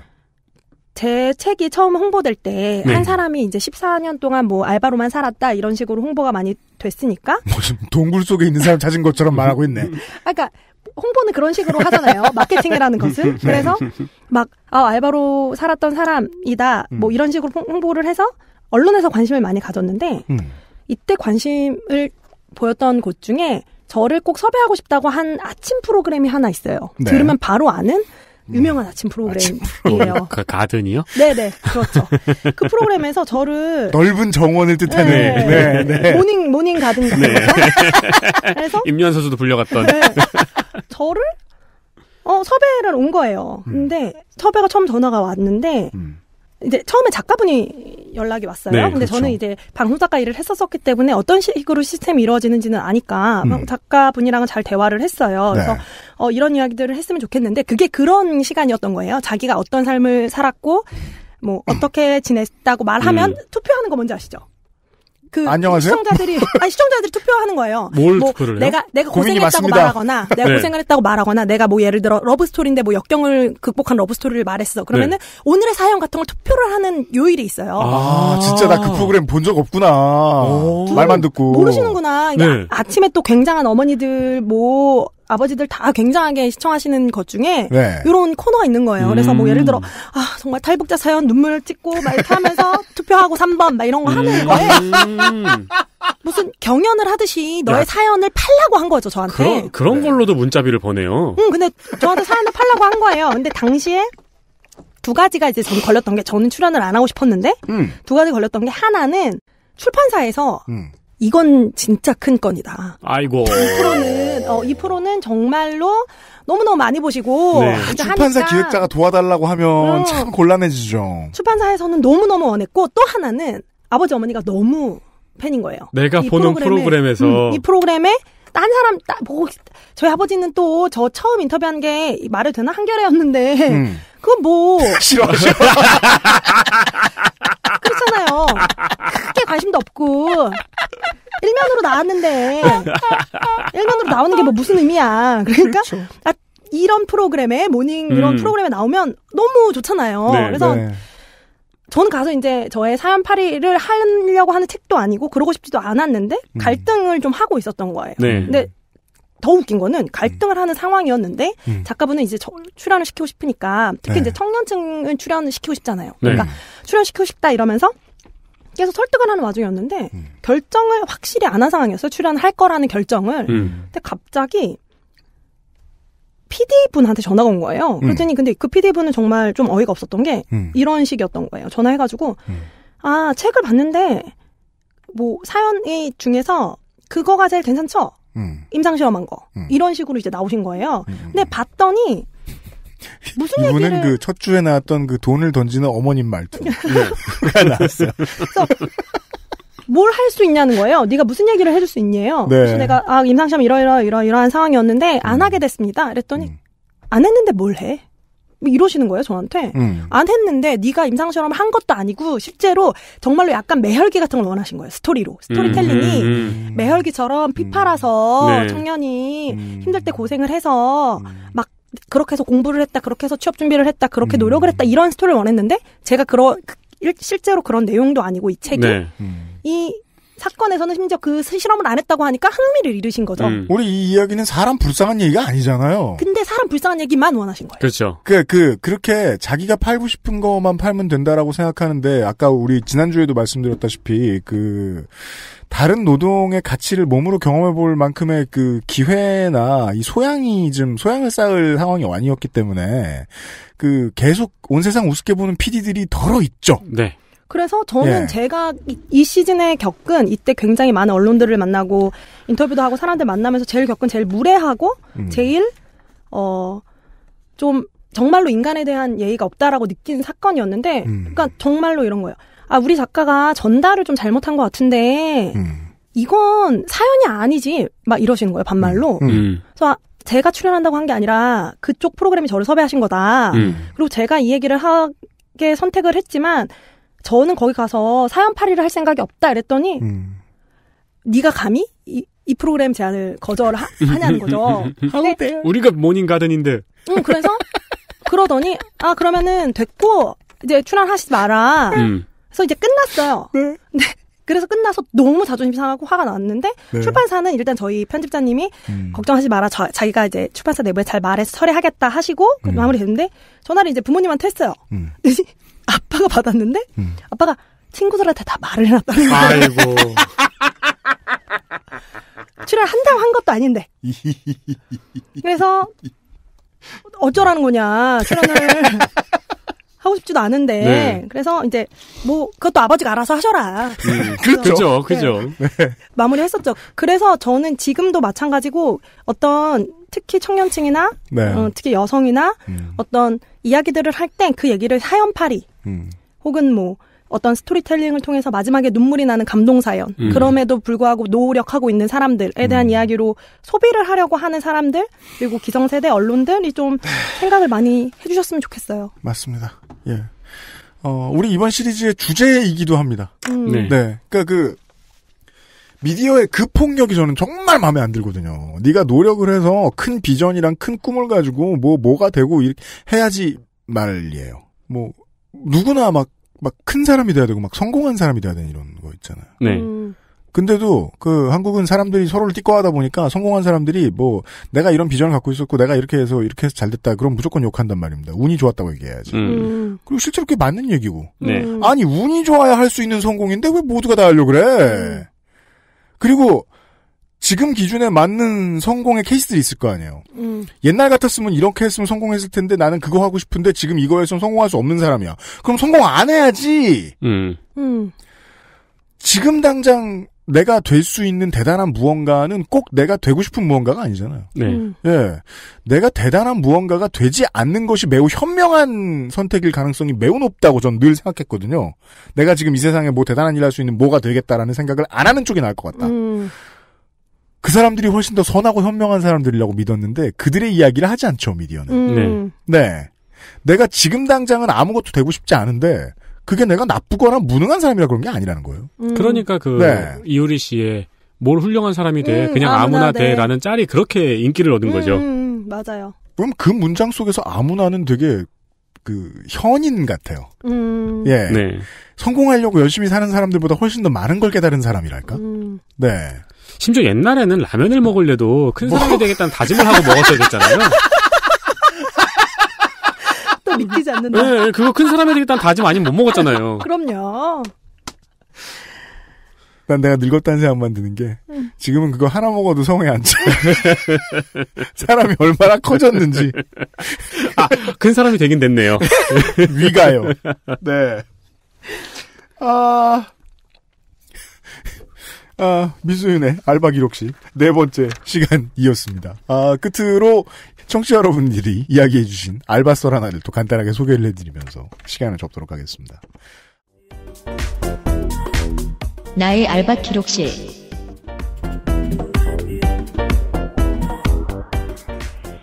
제 책이 처음 홍보될 때한 네. 사람이 이제 14년 동안 뭐 알바로만 살았다 이런 식으로 홍보가 많이 됐으니까 (laughs) 무슨 동굴 속에 있는 사람 찾은 것처럼 말하고 있네. 아, 그러니까 홍보는 그런 식으로 하잖아요. (laughs) 마케팅이라는 것은. 네. 그래서 막 아, 알바로 살았던 사람이다. 뭐 이런 식으로 홍- 홍보를 해서 언론에서 관심을 많이 가졌는데 음. 이때 관심을 보였던 곳 중에 저를 꼭 섭외하고 싶다고 한 아침 프로그램이 하나 있어요. 네. 들으면 바로 아는 유명한 아침 프로그램이에요. 그 가든이요? 네네, 그렇죠. 그 프로그램에서 저를 넓은 정원을 뜻하는 네, 네. 모닝 모닝 가든 같은 네. 그래서 임요한 선수도 불려갔던. 네. 저를 어 섭외를 온 거예요. 근데 섭외가 처음 전화가 왔는데 이제 처음에 작가분이 연락이 왔어요. 네, 근데 그렇죠. 저는 이제 방송 작가 일을 했었었기 때문에 어떤 식으로 시스템이 이루어지는지는 아니까 음. 작가분이랑은 잘 대화를 했어요. 그래서 네. 어 이런 이야기들을 했으면 좋겠는데 그게 그런 시간이었던 거예요. 자기가 어떤 삶을 살았고 뭐 어떻게 지냈다고 말하면 음. 투표하는 거 뭔지 아시죠? 그 안녕하세요? 시청자들이 (laughs) 아니 시청자들이 투표하는 거예요. 뭘 뭐 투표를 해요? 내가 내가 고민이 고생했다고 맞습니다. 말하거나 내가 네. 고생을 했다고 말하거나 내가 뭐 예를 들어 러브 스토리인데 뭐 역경을 극복한 러브 스토리를 말했어. 그러면은 네. 오늘의 사연 같은 걸 투표를 하는 요일이 있어요. 아, 진짜 나 그 프로그램 본 적 없구나. 말만 듣고. 모르시는구나. 이게 네. 아침에 또 굉장한 어머니들 뭐 아버지들 다 굉장하게 시청하시는 것 중에 네. 이런 코너가 있는 거예요. 그래서 뭐 음. 예를 들어 아 정말 탈북자 사연 눈물 찍고 막 이렇게 하면서 투표하고 3번 막 이런 거 하는 거에 무슨 경연을 하듯이 너의 음. 야. 사연을 팔라고 한 거죠 저한테. 그런 그런 걸로도 문자비를 보내요. 응, 근데 저한테 사연을 팔라고 한 거예요. 근데 당시에 두 가지가 이제 전 걸렸던 게 저는 출연을 안 하고 싶었는데 음. 두 가지 걸렸던 게 하나는 출판사에서 이건 진짜 큰 건이다. 아이고. 이 프로는 어, 이 프로는 정말로 너무 너무 많이 보시고 네. 이제 출판사 하니까 기획자가 도와달라고 하면 음. 참 곤란해지죠. 출판사에서는 너무 너무 원했고 또 하나는 아버지 어머니가 너무 팬인 거예요. 내가 이 보는 프로그램에- 프로그램에서 음, 이 프로그램에 딴 사람 따, 보고 저희 아버지는 또 저 처음 인터뷰한 게 말을 되나 한겨레였는데 음. 그건 뭐 (laughs) 싫어 싫어 그렇잖아요. 관심도 없고 일면으로 나왔는데 일면으로 나오는 게 뭐 무슨 의미야? 그러니까 아, 이런 프로그램에 모닝 이런 음. 프로그램에 나오면 너무 좋잖아요. 네, 그래서 네. 저는 가서 이제 저의 사연 파리를 하려고 하는 책도 아니고 그러고 싶지도 않았는데 갈등을 좀 하고 있었던 거예요. 네. 근데 더 웃긴 거는 갈등을 하는 상황이었는데 음. 작가분은 이제 저- 출연을 시키고 싶으니까 특히 네. 이제 청년층을 출연을 시키고 싶잖아요. 네. 그러니까 출연시키고 싶다 이러면서 계속 설득을 하는 와중이었는데 결정을 확실히 안 한 상황이었어요. 출연할 거라는 결정을. 음. 근데 갑자기 PD 분한테 전화가 온 거예요. 그랬더니 근데 그 PD 분은 정말 좀 어이가 없었던 게 음. 이런 식이었던 거예요. 전화해가지고 아 책을 봤는데 뭐 사연이 중에서 그거가 제일 괜찮죠. 임상 시험한 거 이런 식으로 이제 나오신 거예요. 근데 봤더니 무슨 이분은 얘기를 그첫 주에 나왔던 그 돈을 던지는 어머님 말투. 가 나왔어요. 뭘할 수 있냐는 거예요. 네가 무슨 얘기를 해줄 수 있냐요. 네. 그래서 내가 아 임상시험 이러 이러 이러 이러한 상황이었는데 안 하게 됐습니다. 그랬더니 안 했는데 뭘 해? 뭐 이러시는 거예요 저한테. 음. 안 했는데 네가 임상 실험을 한 것도 아니고 실제로 정말로 약간 매혈기 같은 걸 원하신 거예요 스토리로 스토리텔링이 음, 음, 매혈기처럼 피 팔아서 네. 청년이 힘들 때 고생을 해서 막 그렇게 해서 공부를 했다 그렇게 해서 취업 준비를 했다 그렇게 노력을 했다 이런 스토리를 원했는데 제가 그런 그- 일- 실제로 그런 내용도 아니고 이 책이 네. 이 사건에서는 심지어 그 실험을 안 했다고 하니까 흥미를 잃으신 거죠. 음. 우리 이 이야기는 사람 불쌍한 얘기가 아니잖아요. 근데 사람 불쌍한 얘기만 원하신 거예요. 그렇죠. 그, 그, 그렇게 자기가 팔고 싶은 것만 팔면 된다라고 생각하는데, 아까 우리 지난주에도 말씀드렸다시피, 그, 다른 노동의 가치를 몸으로 경험해 볼 만큼의 그 기회나 이 소양이 좀, 소양을 쌓을 상황이 아니었기 때문에, 그, 계속 온 세상 우습게 보는 PD들이 덜어 있죠. 네. 그래서 저는 예. 제가 이, 이 시즌에 겪은 이때 굉장히 많은 언론들을 만나고 인터뷰도 하고 사람들 만나면서 제일 겪은 제일 무례하고 음. 제일 어 좀 정말로 인간에 대한 예의가 없다라고 느낀 사건이었는데 음. 그러니까 정말로 이런 거예요. 아 우리 작가가 전달을 좀 잘못한 것 같은데 음. 이건 사연이 아니지 막 이러시는 거예요 반말로. 음. 그래서 아, 제가 출연한다고 한 게 아니라 그쪽 프로그램이 저를 섭외하신 거다. 음. 그리고 제가 이 얘기를 하게 선택을 했지만 저는 거기 가서 사연팔이를 할 생각이 없다 이랬더니 음. 네가 감히 이, 이 프로그램 제안을 거절하, 하냐는 거죠. (laughs) 근데, 우리가 모닝 가든인데. 응, 그래서 그러더니 아 그러면은 됐고 이제 출연하시지 마라. 음. 그래서 이제 끝났어요. 네. 그래서 끝나서 너무 자존심 상하고 화가 났는데 네. 출판사는 일단 저희 편집자님이 음. 걱정하지 마라. 저, 자기가 이제 출판사 내부에 잘 말해서 처리하겠다 하시고 그 음. 마무리됐는데 전화를 이제 부모님한테 했어요. 음. 아빠가 받았는데 음. 아빠가 친구들한테 다 말을 해놨다는 거예요. 아이고. (laughs) 출연한다고 한 것도 아닌데. (laughs) 그래서 어쩌라는 거냐 출연을 (laughs) 하고 싶지도 않은데 네. 그래서 이제 뭐 그것도 아버지가 알아서 하셔라. 음. 그죠, 네. 그죠. 마무리했었죠. 그래서 저는 지금도 마찬가지고 어떤 특히 청년층이나 네. 어, 특히 여성이나 어떤 이야기들을 할 땐 그 얘기를 사연팔이 음. 혹은 뭐 어떤 스토리텔링을 통해서 마지막에 눈물이 나는 감동 사연 음. 그럼에도 불구하고 노력하고 있는 사람들에 대한 이야기로 소비를 하려고 하는 사람들 그리고 기성세대 언론들이 좀 생각을 많이 해주셨으면 좋겠어요. 맞습니다. 예. 어, 우리 이번 시리즈의 주제이기도 합니다. 음. 네. 그러니까 그 미디어의 그 폭력이 저는 정말 마음에 안 들거든요. 네가 노력을 해서 큰 비전이랑 큰 꿈을 가지고 뭐 뭐가 되고 이렇게 해야지 말이에요. 뭐 누구나 막 막 큰 사람이 돼야 되고 막 성공한 사람이 돼야 되는 이런 거 있잖아요. 네. 음. 근데도 그 한국은 사람들이 서로를 띠꺼하다 보니까 성공한 사람들이 뭐 내가 이런 비전을 갖고 있었고 내가 이렇게 해서 이렇게 해서 잘 됐다 그럼 무조건 욕한단 말입니다. 운이 좋았다고 얘기해야지. 음. 그리고 실제로 그게 맞는 얘기고. 네. 아니 운이 좋아야 할 수 있는 성공인데 왜 모두가 다 하려고 그래? 그리고 지금 기준에 맞는 성공의 케이스들이 있을 거 아니에요. 음. 옛날 같았으면 이렇게 했으면 성공했을 텐데 나는 그거 하고 싶은데 지금 이거에서 성공할 수 없는 사람이야. 그럼 성공 안 해야지. 음. 음. 지금 당장 내가 될 수 있는 대단한 무언가는 꼭 내가 되고 싶은 무언가가 아니잖아요. 네. 음. 예. 내가 대단한 무언가가 되지 않는 것이 매우 현명한 선택일 가능성이 매우 높다고 전 늘 생각했거든요. 내가 지금 이 세상에 뭐 대단한 일 할 수 있는 뭐가 되겠다라는 생각을 안 하는 쪽이 나을 것 같다. 음. 그 사람들이 훨씬 더 선하고 현명한 사람들이라고 믿었는데 그들의 이야기를 하지 않죠, 미디어는. 음. 네. 내가 지금 당장은 아무것도 되고 싶지 않은데 그게 내가 나쁘거나 무능한 사람이라 그런 게 아니라는 거예요. 음. 그러니까 그 네. 이효리 씨의 뭘 훌륭한 사람이 돼 음, 그냥 아무나 아무나 돼. 돼라는 짤이 그렇게 인기를 얻은 거죠. 음, 음, 맞아요. 그럼 그 문장 속에서 아무나는 되게 그 현인 같아요. 음. 예. 네. 성공하려고 열심히 사는 사람들보다 훨씬 더 많은 걸 깨달은 사람이랄까? 음. 네. 심지어 옛날에는 라면을 먹으려도 큰 뭐? 사람이 되겠다는 다짐을 하고 먹었어야 됐잖아요. (laughs) 또 믿기지 않는다. 네, 그거 큰 사람이 되겠다는 다짐 아니면 못 먹었잖아요. 그럼요. 난 내가 늙었다는 생각만 드는 게 음. 지금은 그거 하나 먹어도 성에 안 차. (laughs) 사람이 얼마나 커졌는지 아, 큰 사람이 되긴 됐네요. (laughs) 위가요. 네. 아, 아 미수윤의 알바 기록실 네 번째 시간이었습니다. 아 끝으로 청취자 여러분들이 이야기해주신 알바썰 하나를 또 간단하게 소개를 해드리면서 시간을 접도록 하겠습니다. 나의 알바 기록실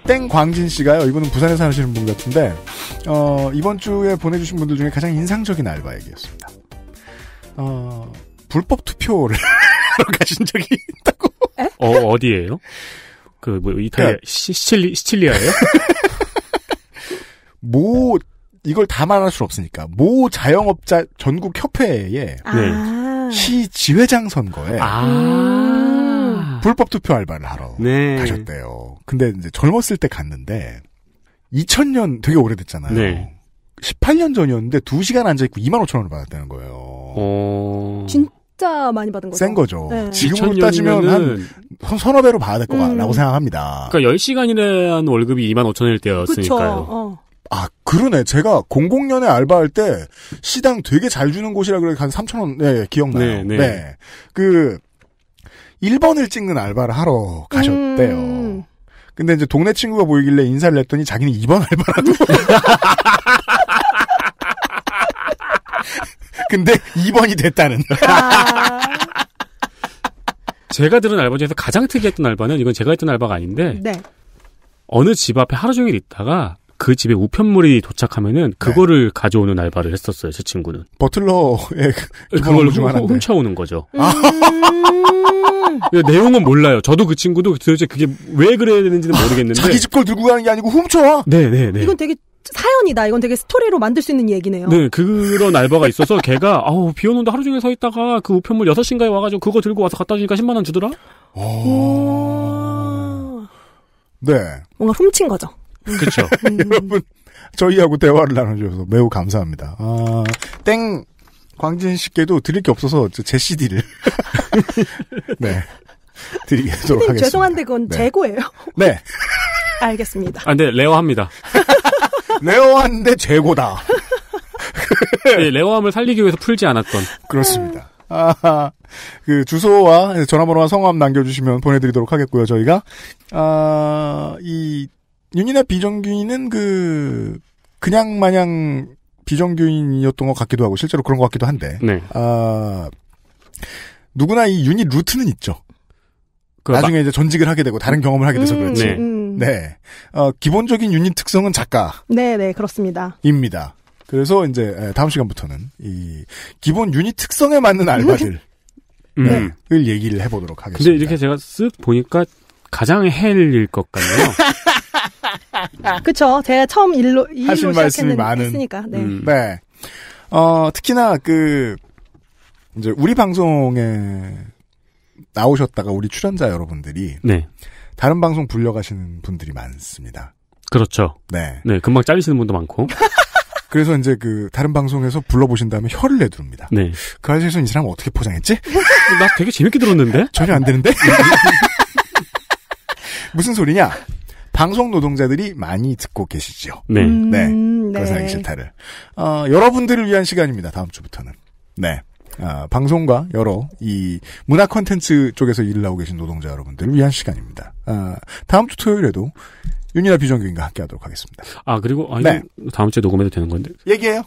땡 광진 씨가요. 이분은 부산에 사시는 분 같은데 어, 이번 주에 보내주신 분들 중에 가장 인상적인 알바 얘기였습니다. 어, 불법 투표를 하러 가신 적이 있다고. 어, 어디예요? 그, 뭐, 이탈리아, 네. 시, 시칠리, 시칠리아예요? (laughs) 모, 이걸 다 말할 수 없으니까, 모 자영업자 전국 협회의 아. 시 지회장 선거에 아. 불법 투표 알바를 하러 네. 가셨대요. 근데 이제 젊었을 때 갔는데 2000년 되게 오래됐잖아요. 네. 18년 전이었는데 2시간 앉아 있고 2만 5천 원을 받았다는 거예요. 어. 진짜 많이 받은 거죠. 센 거죠. 네. 지금으로 따지면 한 선- 서너 배로 받아야 될 거라고 음. 생각합니다. 그러니까 10시간이라는 월급이 2만 5천 원일. 때였으니까요. 어. 아, 그러네. 제가 00년에 알바할 때 시당 되게 잘 주는 곳이라 그래 한 3천 원, 네, 기억나요. 네, 네. 그 1번을 찍는 알바를 하러 가셨대요. 음. 근데 이제 동네 친구가 보이길래 인사를 했더니 자기는 2번 알바라고. (laughs) (laughs) (laughs) 근데 2번이 됐다는. 제가 들은 알바 중에서 가장 특이했던 알바는 이건 제가 했던 알바가 아닌데 네. 어느 집 앞에 하루 종일 있다가 그 집에 우편물이 도착하면은 그거를 가져오는 알바를 했었어요. 제 친구는. 버틀러의 그 그걸 훔-. 훔쳐오는 거죠. 음. 그 내용은 몰라요. 저도 그 친구도 도대체 그게 왜 그래야 되는지는 모르겠는데. 자기 집 걸 들고 가는 게 아니고 훔쳐와. 네네네. 이건 되게 사연이다. 이건 되게 스토리로 만들 수 있는 얘기네요. 네, 그런 알바가 있어서 걔가 아우 비 오는데 하루 종일 서 있다가 그 우편물 6시인가에 와가지고 그거 들고 와서 갖다 주니까 10만 원 주더라? 네. 뭔가 훔친 거죠. 그렇죠. (laughs) 여러분 저희하고 대화를 나눠주셔서 매우 감사합니다. 아, 땡 광진 씨께도 드릴 게 없어서 저제 CD를 (laughs) 네 하겠습니다. 죄송한데 그건 네. 재고예요. 네 (laughs) 알겠습니다. 아, 네, rare합니다. rare한데 재고다. (laughs) 네, rare함을 살리기 위해서 풀지 않았던. 그렇습니다. 아, 그 주소와 전화번호와 성함 남겨주시면 보내드리도록 하겠고요. 저희가 아, 이 윤이나 비정규인은 그 그냥 마냥 비정규인이었던 것 같기도 하고 실제로 그런 것 같기도 한데 네. 아, 누구나 이 유닛 루트는 있죠. 그 나중에 이제 전직을 하게 되고 다른 경험을 하게 돼서 음, 그렇지. 네. 음. 네. 어, 기본적인 유닛 특성은 작가입니다. 네, 네, 그렇습니다. 그래서 이제 에, 다음 시간부터는 이 기본 유닛 특성에 맞는 알바들 (laughs) 음. 을 얘기를 해보도록 하겠습니다. 근데 이렇게 제가 쓱 보니까 가장 hell일 것 같네요. (laughs) 그쵸. 제가 처음 일로, 일로 하실 말씀이 많은. 했으니까, 네. 음. 네. 어, 특히나 그, 이제 우리 방송에 나오셨다가 우리 출연자 여러분들이 네. 다른 방송 불려가시는 분들이 많습니다. 그렇죠. 네. 네, 금방 잘리시는 분도 많고. (laughs) 그래서 이제 그 다른 방송에서 불러보신 다음에 혀를 내두릅니다. 네. 그 아저씨는 이 사람 어떻게 포장했지? (laughs) 나 되게 재밌게 들었는데? 전혀 안 되는데? (laughs) 무슨 소리냐? 방송 노동자들이 많이 듣고 계시죠. 네. 음, 네. 네. 그래서 하기 싫다를. 어, 여러분들을 위한 시간입니다. 다음 주부터는. 네. 아, 방송과 여러 이 문화 콘텐츠 쪽에서 일을 하고 계신 노동자 여러분들을 위한 시간입니다. 아, 다음 주 토요일에도 윤이나 비정규인과 함께 하도록 하겠습니다. 아, 그리고, 아, 네. 다음 주에 녹음해도 되는 건데. 얘기해요.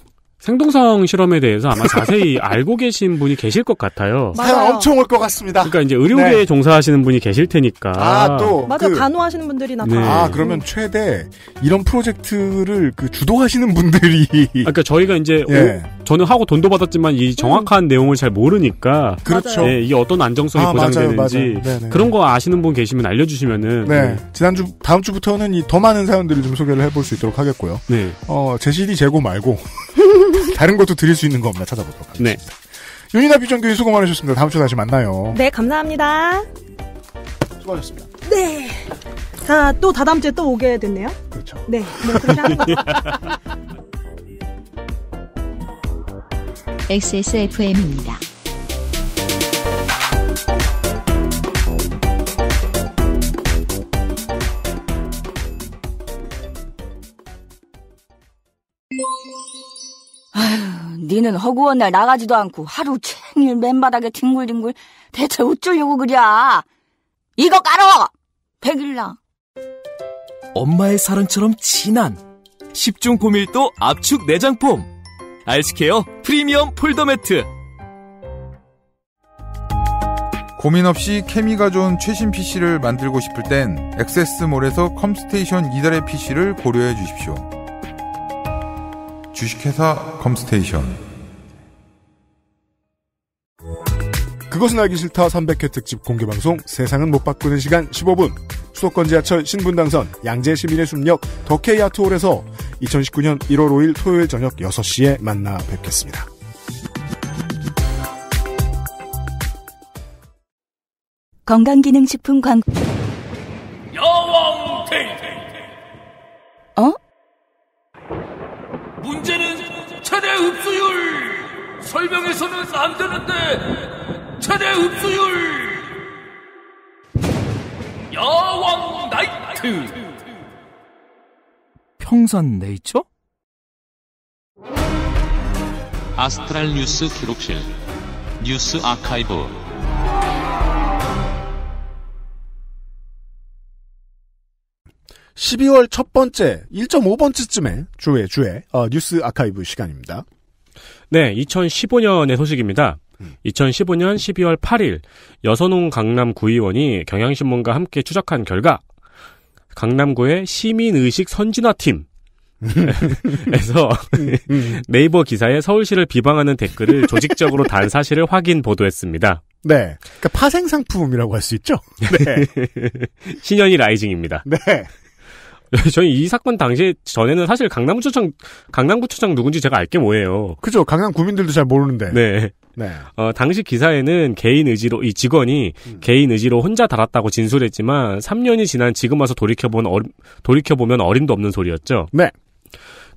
생동성 실험에 대해서 아마 자세히 (laughs) 알고 계신 분이 계실 것 같아요. 사연 엄청 올 것 같습니다. 그러니까 이제 의료계에 네. 종사하시는 분이 계실 테니까. 아, 또. 맞아, 그- 간호하시는 분들이나 네. 다. 아, 그러면 최대 이런 프로젝트를 그 주도하시는 분들이 아, 그러니까 저희가 이제 예. 오- 저는 하고 돈도 받았지만 이 정확한 내용을 잘 모르니까 그렇죠. 네, 이게 어떤 안정성이 아, 맞아요, 보장되는지 맞아요. 네네. 그런 거 아시는 분 계시면 알려주시면은 네. 지난주, 다음 주부터는 이 더 많은 사연들을 좀 소개를 해볼 수 있도록 하겠고요. 네. 어, 제 CD 재고 말고, (laughs) 다른 것도 드릴 수 있는 거 없나 찾아보도록 하겠습니다. 네. 윤이나 비정규인 수고 많으셨습니다. 다음 주에 다시 만나요. 네, 감사합니다. 수고하셨습니다. 네. 자, 또 다다음 주에 또 오게 됐네요. 그렇죠. 네, 뭐 그렇게 하는 거죠. XSFM입니다. (laughs) 아휴, 니는 허구한 날 나가지도 않고 하루 종일 맨바닥에 뒹굴뒹굴 대체 어쩌려고 그래? 이거 깔어! 백일랑. 엄마의 사랑처럼 진한 10중 고밀도 압축 내장폼 알스케어 프리미엄 폴더 매트 고민 없이 케미가 좋은 최신 PC를 만들고 싶을 땐 액세스몰에서 컴스테이션 이달의 PC를 고려해 주십시오. 주식회사 컴스테이션 그것은 알기 싫다 300회 특집 공개방송 세상은 못 바꾸는 시간 15분 수도권 지하철 신분당선 양재 시민의 숲역 더케이 아트홀에서 2019년 1월 5일 토요일 저녁 6시에 만나 뵙겠습니다. 건강기능식품 광 여왕 테이테 어? 문제는 최대 흡수율. 설명해서는 안 되는데 최대 흡수율. 여왕 나이트. 평산 네이처? 아스트랄 뉴스 기록실 뉴스 아카이브 12월 첫 번째 1.5번째쯤에 주에 주에 어, 뉴스 아카이브 시간입니다. 네, 2015년의 소식입니다. 2015년 12월 8일 여선홍 강남 구의원이 경향신문과 함께 추적한 결과 강남구의 시민의식 선진화팀 에서 네이버 기사에 서울시를 비방하는 댓글을 조직적으로 단 사실을 확인 보도했습니다. 네. 그러니까 파생 상품이라고 할 수 있죠. (laughs) 네. 신현이 라이징입니다. 네. (laughs) 저희 이 사건 당시 전에는 사실 강남구청장 강남구청장 누군지 제가 알게 뭐예요. 그죠. 강남 구민들도 잘 모르는데. 네. 네. 어, 당시 기사에는 개인 의지로, 이 직원이 개인 의지로 혼자 달았다고 진술했지만, 3년이 지난 지금 와서 돌이켜본, 어, 돌이켜 보면 어림도 없는 소리였죠. 네.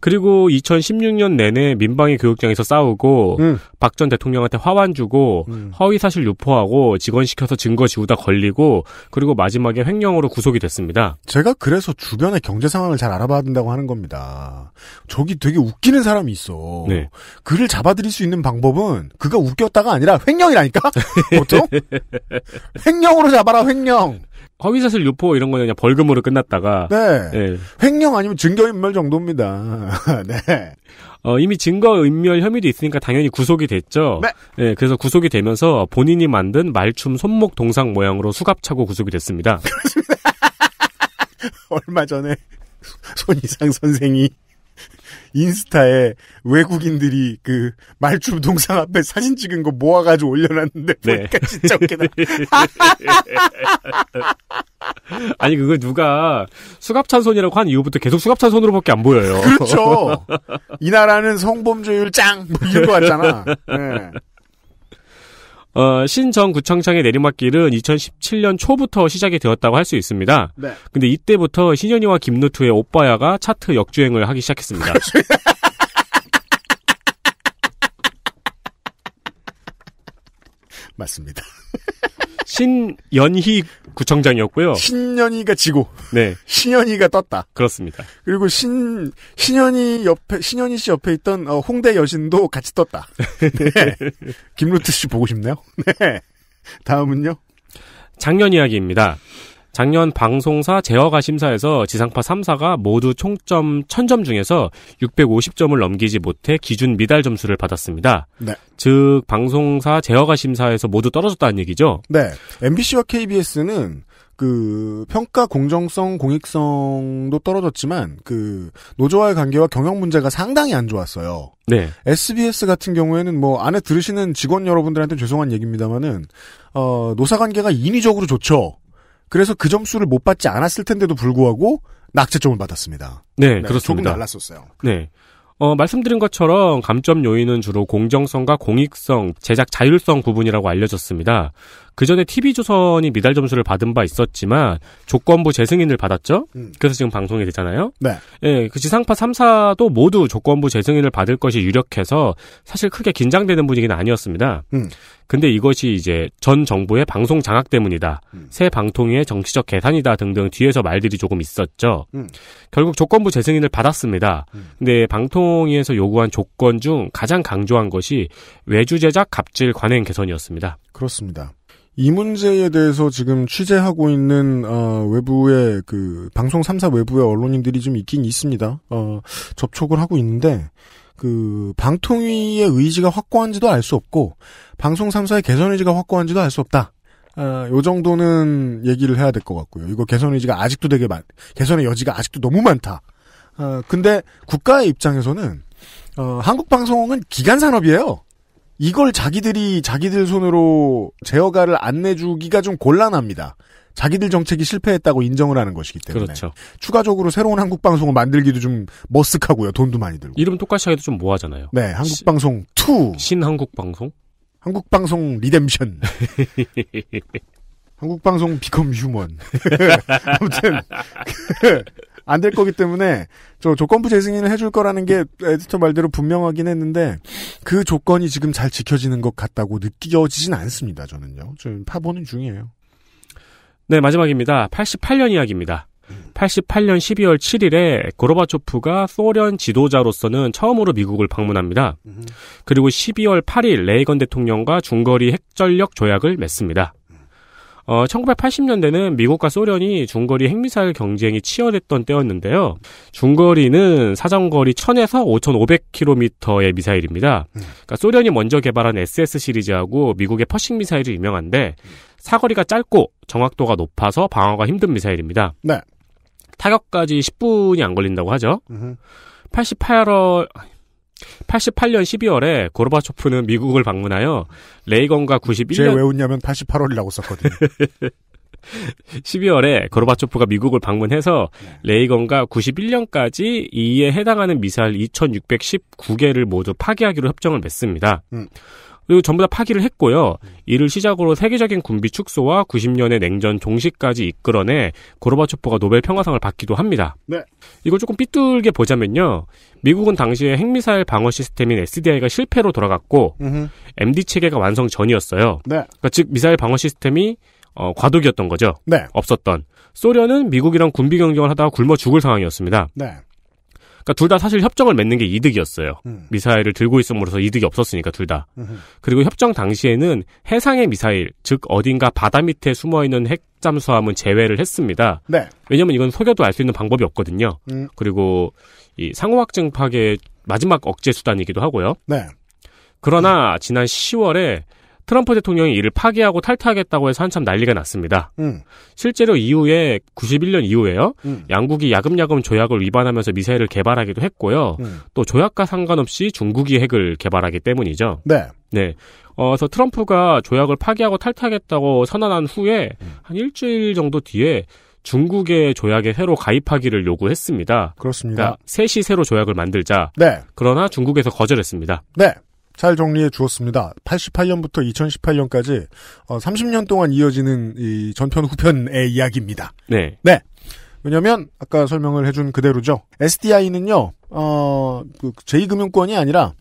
그리고 2016년 내내 민방위 교육장에서 싸우고, 박전 대통령한테 화환 주고, 허위 사실 유포하고, 직원 시켜서 증거 지우다 걸리고, 그리고 마지막에 횡령으로 구속이 됐습니다. 제가 그래서 주변의 경제 상황을 잘 알아봐야 된다고 하는 겁니다. 저기 되게 웃기는 사람이 있어. 네. 그를 잡아들일 수 있는 방법은 그가 웃겼다가 아니라 횡령이라니까? (laughs) 보통? 횡령으로 잡아라, 횡령. 허위사실 유포 이런 거는 그냥 벌금으로 끝났다가, 네. 예. 횡령 아니면 증거인멸 정도입니다. (laughs) 네. 어, 이미 증거인멸 혐의도 있으니까 당연히 구속이 됐죠. 네. 그래서 구속이 되면서 본인이 만든 말춤 손목 동상 모양으로 수갑차고 구속이 됐습니다. (laughs) 얼마 전에 손이상 선생이 인스타에 외국인들이 그 말춤 동상 앞에 사진 찍은 거 모아가지고 올려놨는데 네. 보니까 진짜 웃기다. (laughs) 아니 그거 누가 수갑찬 손이라고 한 이후부터 계속 수갑찬 손으로밖에 안 보여요. 그렇죠. (laughs) 이 나라는 성범죄율 짱! 뭐 이런 거 같잖아. 네. 어, 신정 구청장의 내리막길은 2017년 초부터 시작이 되었다고 할 수 있습니다. 네. 근데 이때부터 신현이와 김누투의 오빠야가 차트 역주행을 하기 시작했습니다. (laughs) 맞습니다. 신연희 구청장이었고요. 신년이가 지고 네. 신현이가 떴다. 그렇습니다. 그리고 신 신현이 옆에 신현이 씨 옆에 있던 어, 홍대 여신도 같이 떴다. (laughs) 네. 김루트 씨 보고 싶네요. 네. 다음은요. 작년 이야기입니다. 작년 방송사 제어가 심사에서 지상파 3사가 모두 총점 1000점 중에서 650점을 넘기지 못해 기준 미달 점수를 받았습니다. 네. 즉 방송사 제어가 심사에서 모두 떨어졌다는 얘기죠. 네. MBC와 KBS는 그 평가 공정성, 공익성도 떨어졌지만 그 노조와의 관계와 경영 문제가 상당히 안 좋았어요. 네. SBS 같은 경우에는 뭐 안에 들으시는 직원 여러분들한테 죄송한 얘기입니다만은 어 노사 관계가 인위적으로 좋죠. 그래서 그 점수를 못 받지 않았을 텐데도 불구하고 낙제점을 받았습니다. 네, 조금 그렇습니다. 달랐었어요. 네. 어, 말씀드린 것처럼 감점 요인은 주로 공정성과 공익성, 제작 자율성 부분이라고 알려졌습니다. 그 전에 TV조선이 미달 점수를 받은 바 있었지만 조건부 재승인을 받았죠. 그래서 지금 방송이 되잖아요. 네. 예, 그 지상파 3사도 모두 조건부 재승인을 받을 것이 유력해서 사실 크게 긴장되는 분위기는 아니었습니다. 음. 근데 이것이 이제 전 정부의 방송 장악 때문이다. 새 방통위의 정치적 계산이다 등등 뒤에서 말들이 조금 있었죠. 음. 결국 조건부 재승인을 받았습니다. 근데 방통위에서 요구한 조건 중 가장 강조한 것이 외주 제작 갑질 관행 개선이었습니다. 그렇습니다. 이 문제에 대해서 지금 취재하고 있는 어, 외부의 그 방송 3사 외부의 언론인들이 좀 있긴 있습니다. 어, 접촉을 하고 있는데 그 방통위의 의지가 확고한지도 알 수 없고 방송 3사의 개선 의지가 확고한지도 알 수 없다. 아, 요 정도는 얘기를 해야 될 것 같고요. 이거 개선 의지가 아직도 되게 많, 개선의 여지가 아직도 너무 많다. 아, 근데 국가의 입장에서는 어, 한국 방송은 기간 산업이에요. 이걸 자기들이 자기들 손으로 제어가를 안 내주기가 좀 곤란합니다. 자기들 정책이 실패했다고 인정을 하는 것이기 때문에. 그렇죠. 추가적으로 새로운 한국 방송을 만들기도 좀 머쓱하고요. 돈도 많이 들고. 이름 똑같이 하기도 좀 뭐하잖아요. 네, 한국 방송 2. 신한국 방송? 한국 방송 Redemption. (laughs) 한국 방송 Become Human. (laughs) 아무튼 안 될 거기 때문에 저 조건부 재승인을 해줄 거라는 게 에디터 말대로 분명하긴 했는데 그 조건이 지금 잘 지켜지는 것 같다고 느껴지진 않습니다. 저는요. 좀 파보는 중이에요. 네, 마지막입니다. 88년 이야기입니다. 88년 12월 7일에 고르바초프가 소련 지도자로서는 처음으로 미국을 방문합니다. 그리고 12월 8일 레이건 대통령과 중거리 핵전력 조약을 맺습니다. 어, 1980년대는 미국과 소련이 중거리 핵미사일 경쟁이 치열했던 때였는데요. 중거리는 사정거리 1000에서 5500km의 미사일입니다. 그러니까 소련이 먼저 개발한 SS 시리즈하고 미국의 퍼싱 미사일이 유명한데 사거리가 짧고 정확도가 높아서 방어가 힘든 미사일입니다. 네. 타격까지 10분이 안 걸린다고 하죠. 88월 88년 12월에 고르바초프는 미국을 방문하여 레이건과 91년 제가 왜 웃냐면 88월이라고 썼거든요. (laughs) 12월에 고르바초프가 미국을 방문해서 레이건과 91년까지 이에 해당하는 미사일 2,619개를 모두 파기하기로 협정을 맺습니다. 음. 그리고 전부 다 파기를 했고요. 이를 시작으로 세계적인 군비 축소와 90년의 냉전 종식까지 이끌어내 고르바초프가 노벨 평화상을 받기도 합니다. 네. 이걸 조금 삐뚤게 보자면요. 미국은 당시에 핵미사일 방어 시스템인 SDI가 실패로 돌아갔고 음흠. MD 체계가 완성 전이었어요. 네. 그러니까 즉 미사일 방어 시스템이 어, 과도기였던 거죠. 네. 없었던. 소련은 미국이랑 군비 경쟁을 하다가 굶어 죽을 상황이었습니다. 네. 그러니까 둘 다 사실 협정을 맺는 게 이득이었어요. 음. 미사일을 들고 있음으로써 이득이 없었으니까 둘 다. 음흠. 그리고 협정 당시에는 해상의 미사일, 즉 어딘가 바다 밑에 숨어 있는 핵 잠수함은 제외를 했습니다. 네. 왜냐면 이건 속여도 알 수 있는 방법이 없거든요. 음. 그리고 이 상호 확증 파괴의 마지막 억제 수단이기도 하고요. 네. 그러나 지난 10월에 트럼프 대통령이 이를 파기하고 탈퇴하겠다고 해서 한참 난리가 났습니다. 음. 실제로 이후에 91년 이후에요. 음. 양국이 야금야금 조약을 위반하면서 미사일을 개발하기도 했고요. 음. 또 조약과 상관없이 중국이 핵을 개발하기 때문이죠. 네. 네. 어, 그래서 트럼프가 조약을 파기하고 탈퇴하겠다고 선언한 후에 음. 한 일주일 정도 뒤에 중국의 조약에 새로 가입하기를 요구했습니다. 그렇습니다. 그러니까 셋이 새로 조약을 만들자. 네. 그러나 중국에서 거절했습니다. 네. 잘 정리해 주었습니다. 88년부터 2018년까지 어, 30년 동안 이어지는 이 전편 후편의 이야기입니다. 네. 네. 왜냐면 아까 설명을 해준 그대로죠. SDI는요. 어, 그 제2금융권이 아니라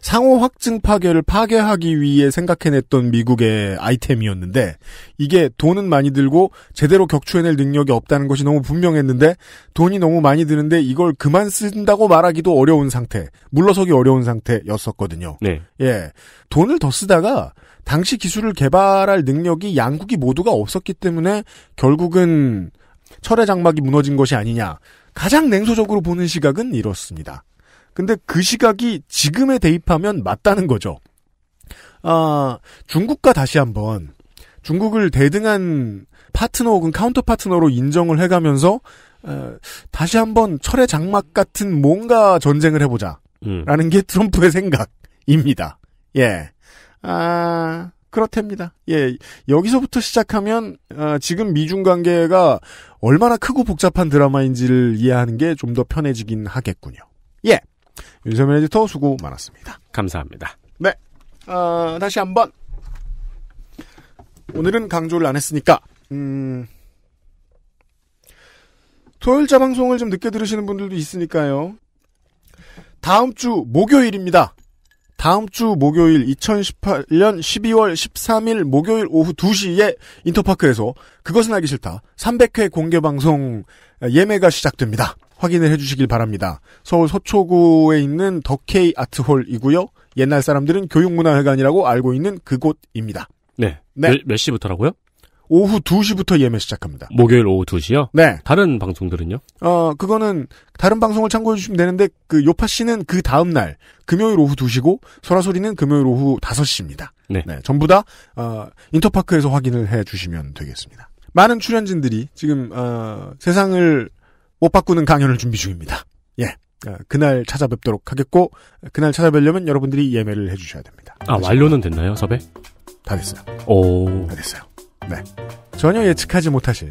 상호 확증 파괴를 파괴하기 위해 생각해냈던 미국의 아이템이었는데 이게 돈은 많이 들고 제대로 격추해낼 능력이 없다는 것이 너무 분명했는데 돈이 너무 많이 드는데 이걸 그만 쓴다고 말하기도 어려운 상태, 물러서기 어려운 상태였었거든요. 네. 예, 돈을 더 쓰다가 당시 기술을 개발할 능력이 양국이 모두가 없었기 때문에 결국은 철의 장막이 무너진 것이 아니냐. 가장 냉소적으로 보는 시각은 이렇습니다. 근데 그 시각이 지금에 대입하면 맞다는 거죠. 아, 중국과 다시 한번 중국을 대등한 파트너 혹은 카운터 파트너로 인정을 해가면서 어, 다시 한번 철의 장막 같은 뭔가 전쟁을 해보자. 음. 라는 게 트럼프의 생각입니다. 예. 아, 그렇답니다. 예. 여기서부터 시작하면, 아, 지금 미중 관계가 얼마나 크고 복잡한 드라마인지를 이해하는 게 좀 더 편해지긴 하겠군요. 예. 윤세민 에디터 수고 많았습니다. 감사합니다. 네. 아, 다시 한 번. 오늘은 강조를 안 했으니까, 음, 토요일자 방송을 좀 늦게 들으시는 분들도 있으니까요. 다음 주 목요일입니다. 다음 주 목요일 2018년 12월 13일 목요일 오후 2시에 인터파크에서 그것은 알기 싫다 300회 공개 방송 예매가 시작됩니다. 확인을 해주시길 바랍니다. 서울 서초구에 있는 더케이 아트홀이고요. 옛날 사람들은 교육문화회관이라고 알고 있는 그곳입니다. 네. 네. 몇, 몇 시부터라고요? 오후 2시부터 예매 시작합니다. 목요일 오후 2시요? 네. 다른 방송들은요? 어, 그거는 다른 방송을 참고해 주시면 되는데 그 요파 씨는 그 다음 날 금요일 오후 2시고 소라소리는 금요일 오후 5시입니다. 네. 전부 다 어, 인터파크에서 확인을 해 주시면 되겠습니다. 많은 출연진들이 지금 어, 세상을 못 바꾸는 강연을 준비 중입니다. 예. 아, 그날 찾아뵙도록 하겠고 그날 찾아뵈려면 여러분들이 예매를 해주셔야 됩니다. 아, 완료는 됐나요, 섭외? 다 됐어요. 오. 다 됐어요. 네. 전혀 예측하지 못하실.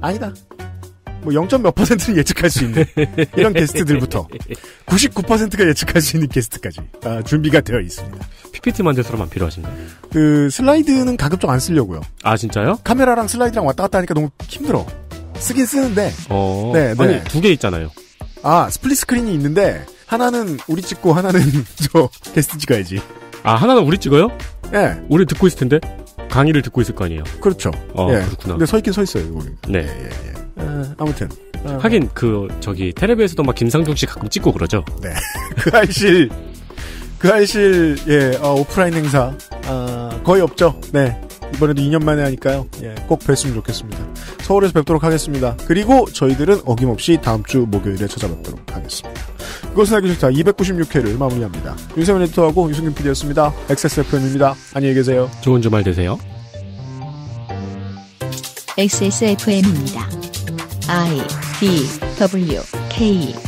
아니다. 뭐 0. 몇 퍼센트는 예측할 수 있는 이런 게스트들부터 99%가 예측할 수 있는 게스트까지 아, 준비가 되어 있습니다. PPT 만들 사람 안 필요하신가요? 그 슬라이드는 가급적 안 쓰려고요. 아, 진짜요? 카메라랑 슬라이드랑 왔다 갔다 하니까 너무 힘들어. 쓰긴 쓰는데 어. 네, 네. 아니, 두 개 있잖아요. 아 split screen이 있는데 하나는 우리 찍고 하나는 (laughs) 저 게스트 찍어야지. 아, 하나는 우리 찍어요? 예. 우리 듣고 있을 텐데? 강의를 듣고 있을 거 아니에요? 그렇죠. 어, 예. 그렇구나. 근데 서 있긴 서 있어요. 거기. 네. 아, 아무튼 아, 하긴, 그, 저기, 텔레비에서도 막 김상중 씨 가끔 찍고 그러죠? 네. (laughs) 그 알실 그 알실 예 어, 오프라인 행사 아, 거의 없죠. 네. 이번에도 2년 만에 하니까요. 예, 꼭 뵀으면 좋겠습니다. 서울에서 뵙도록 하겠습니다. 그리고 저희들은 어김없이 다음 주 목요일에 찾아뵙도록 하겠습니다. 그것은 알기 싫다 296회를 마무리합니다. 윤세민 에디터하고 유승균 PD였습니다. XSFM입니다. 안녕히 계세요. 좋은 주말 되세요. XSFM입니다. I D W K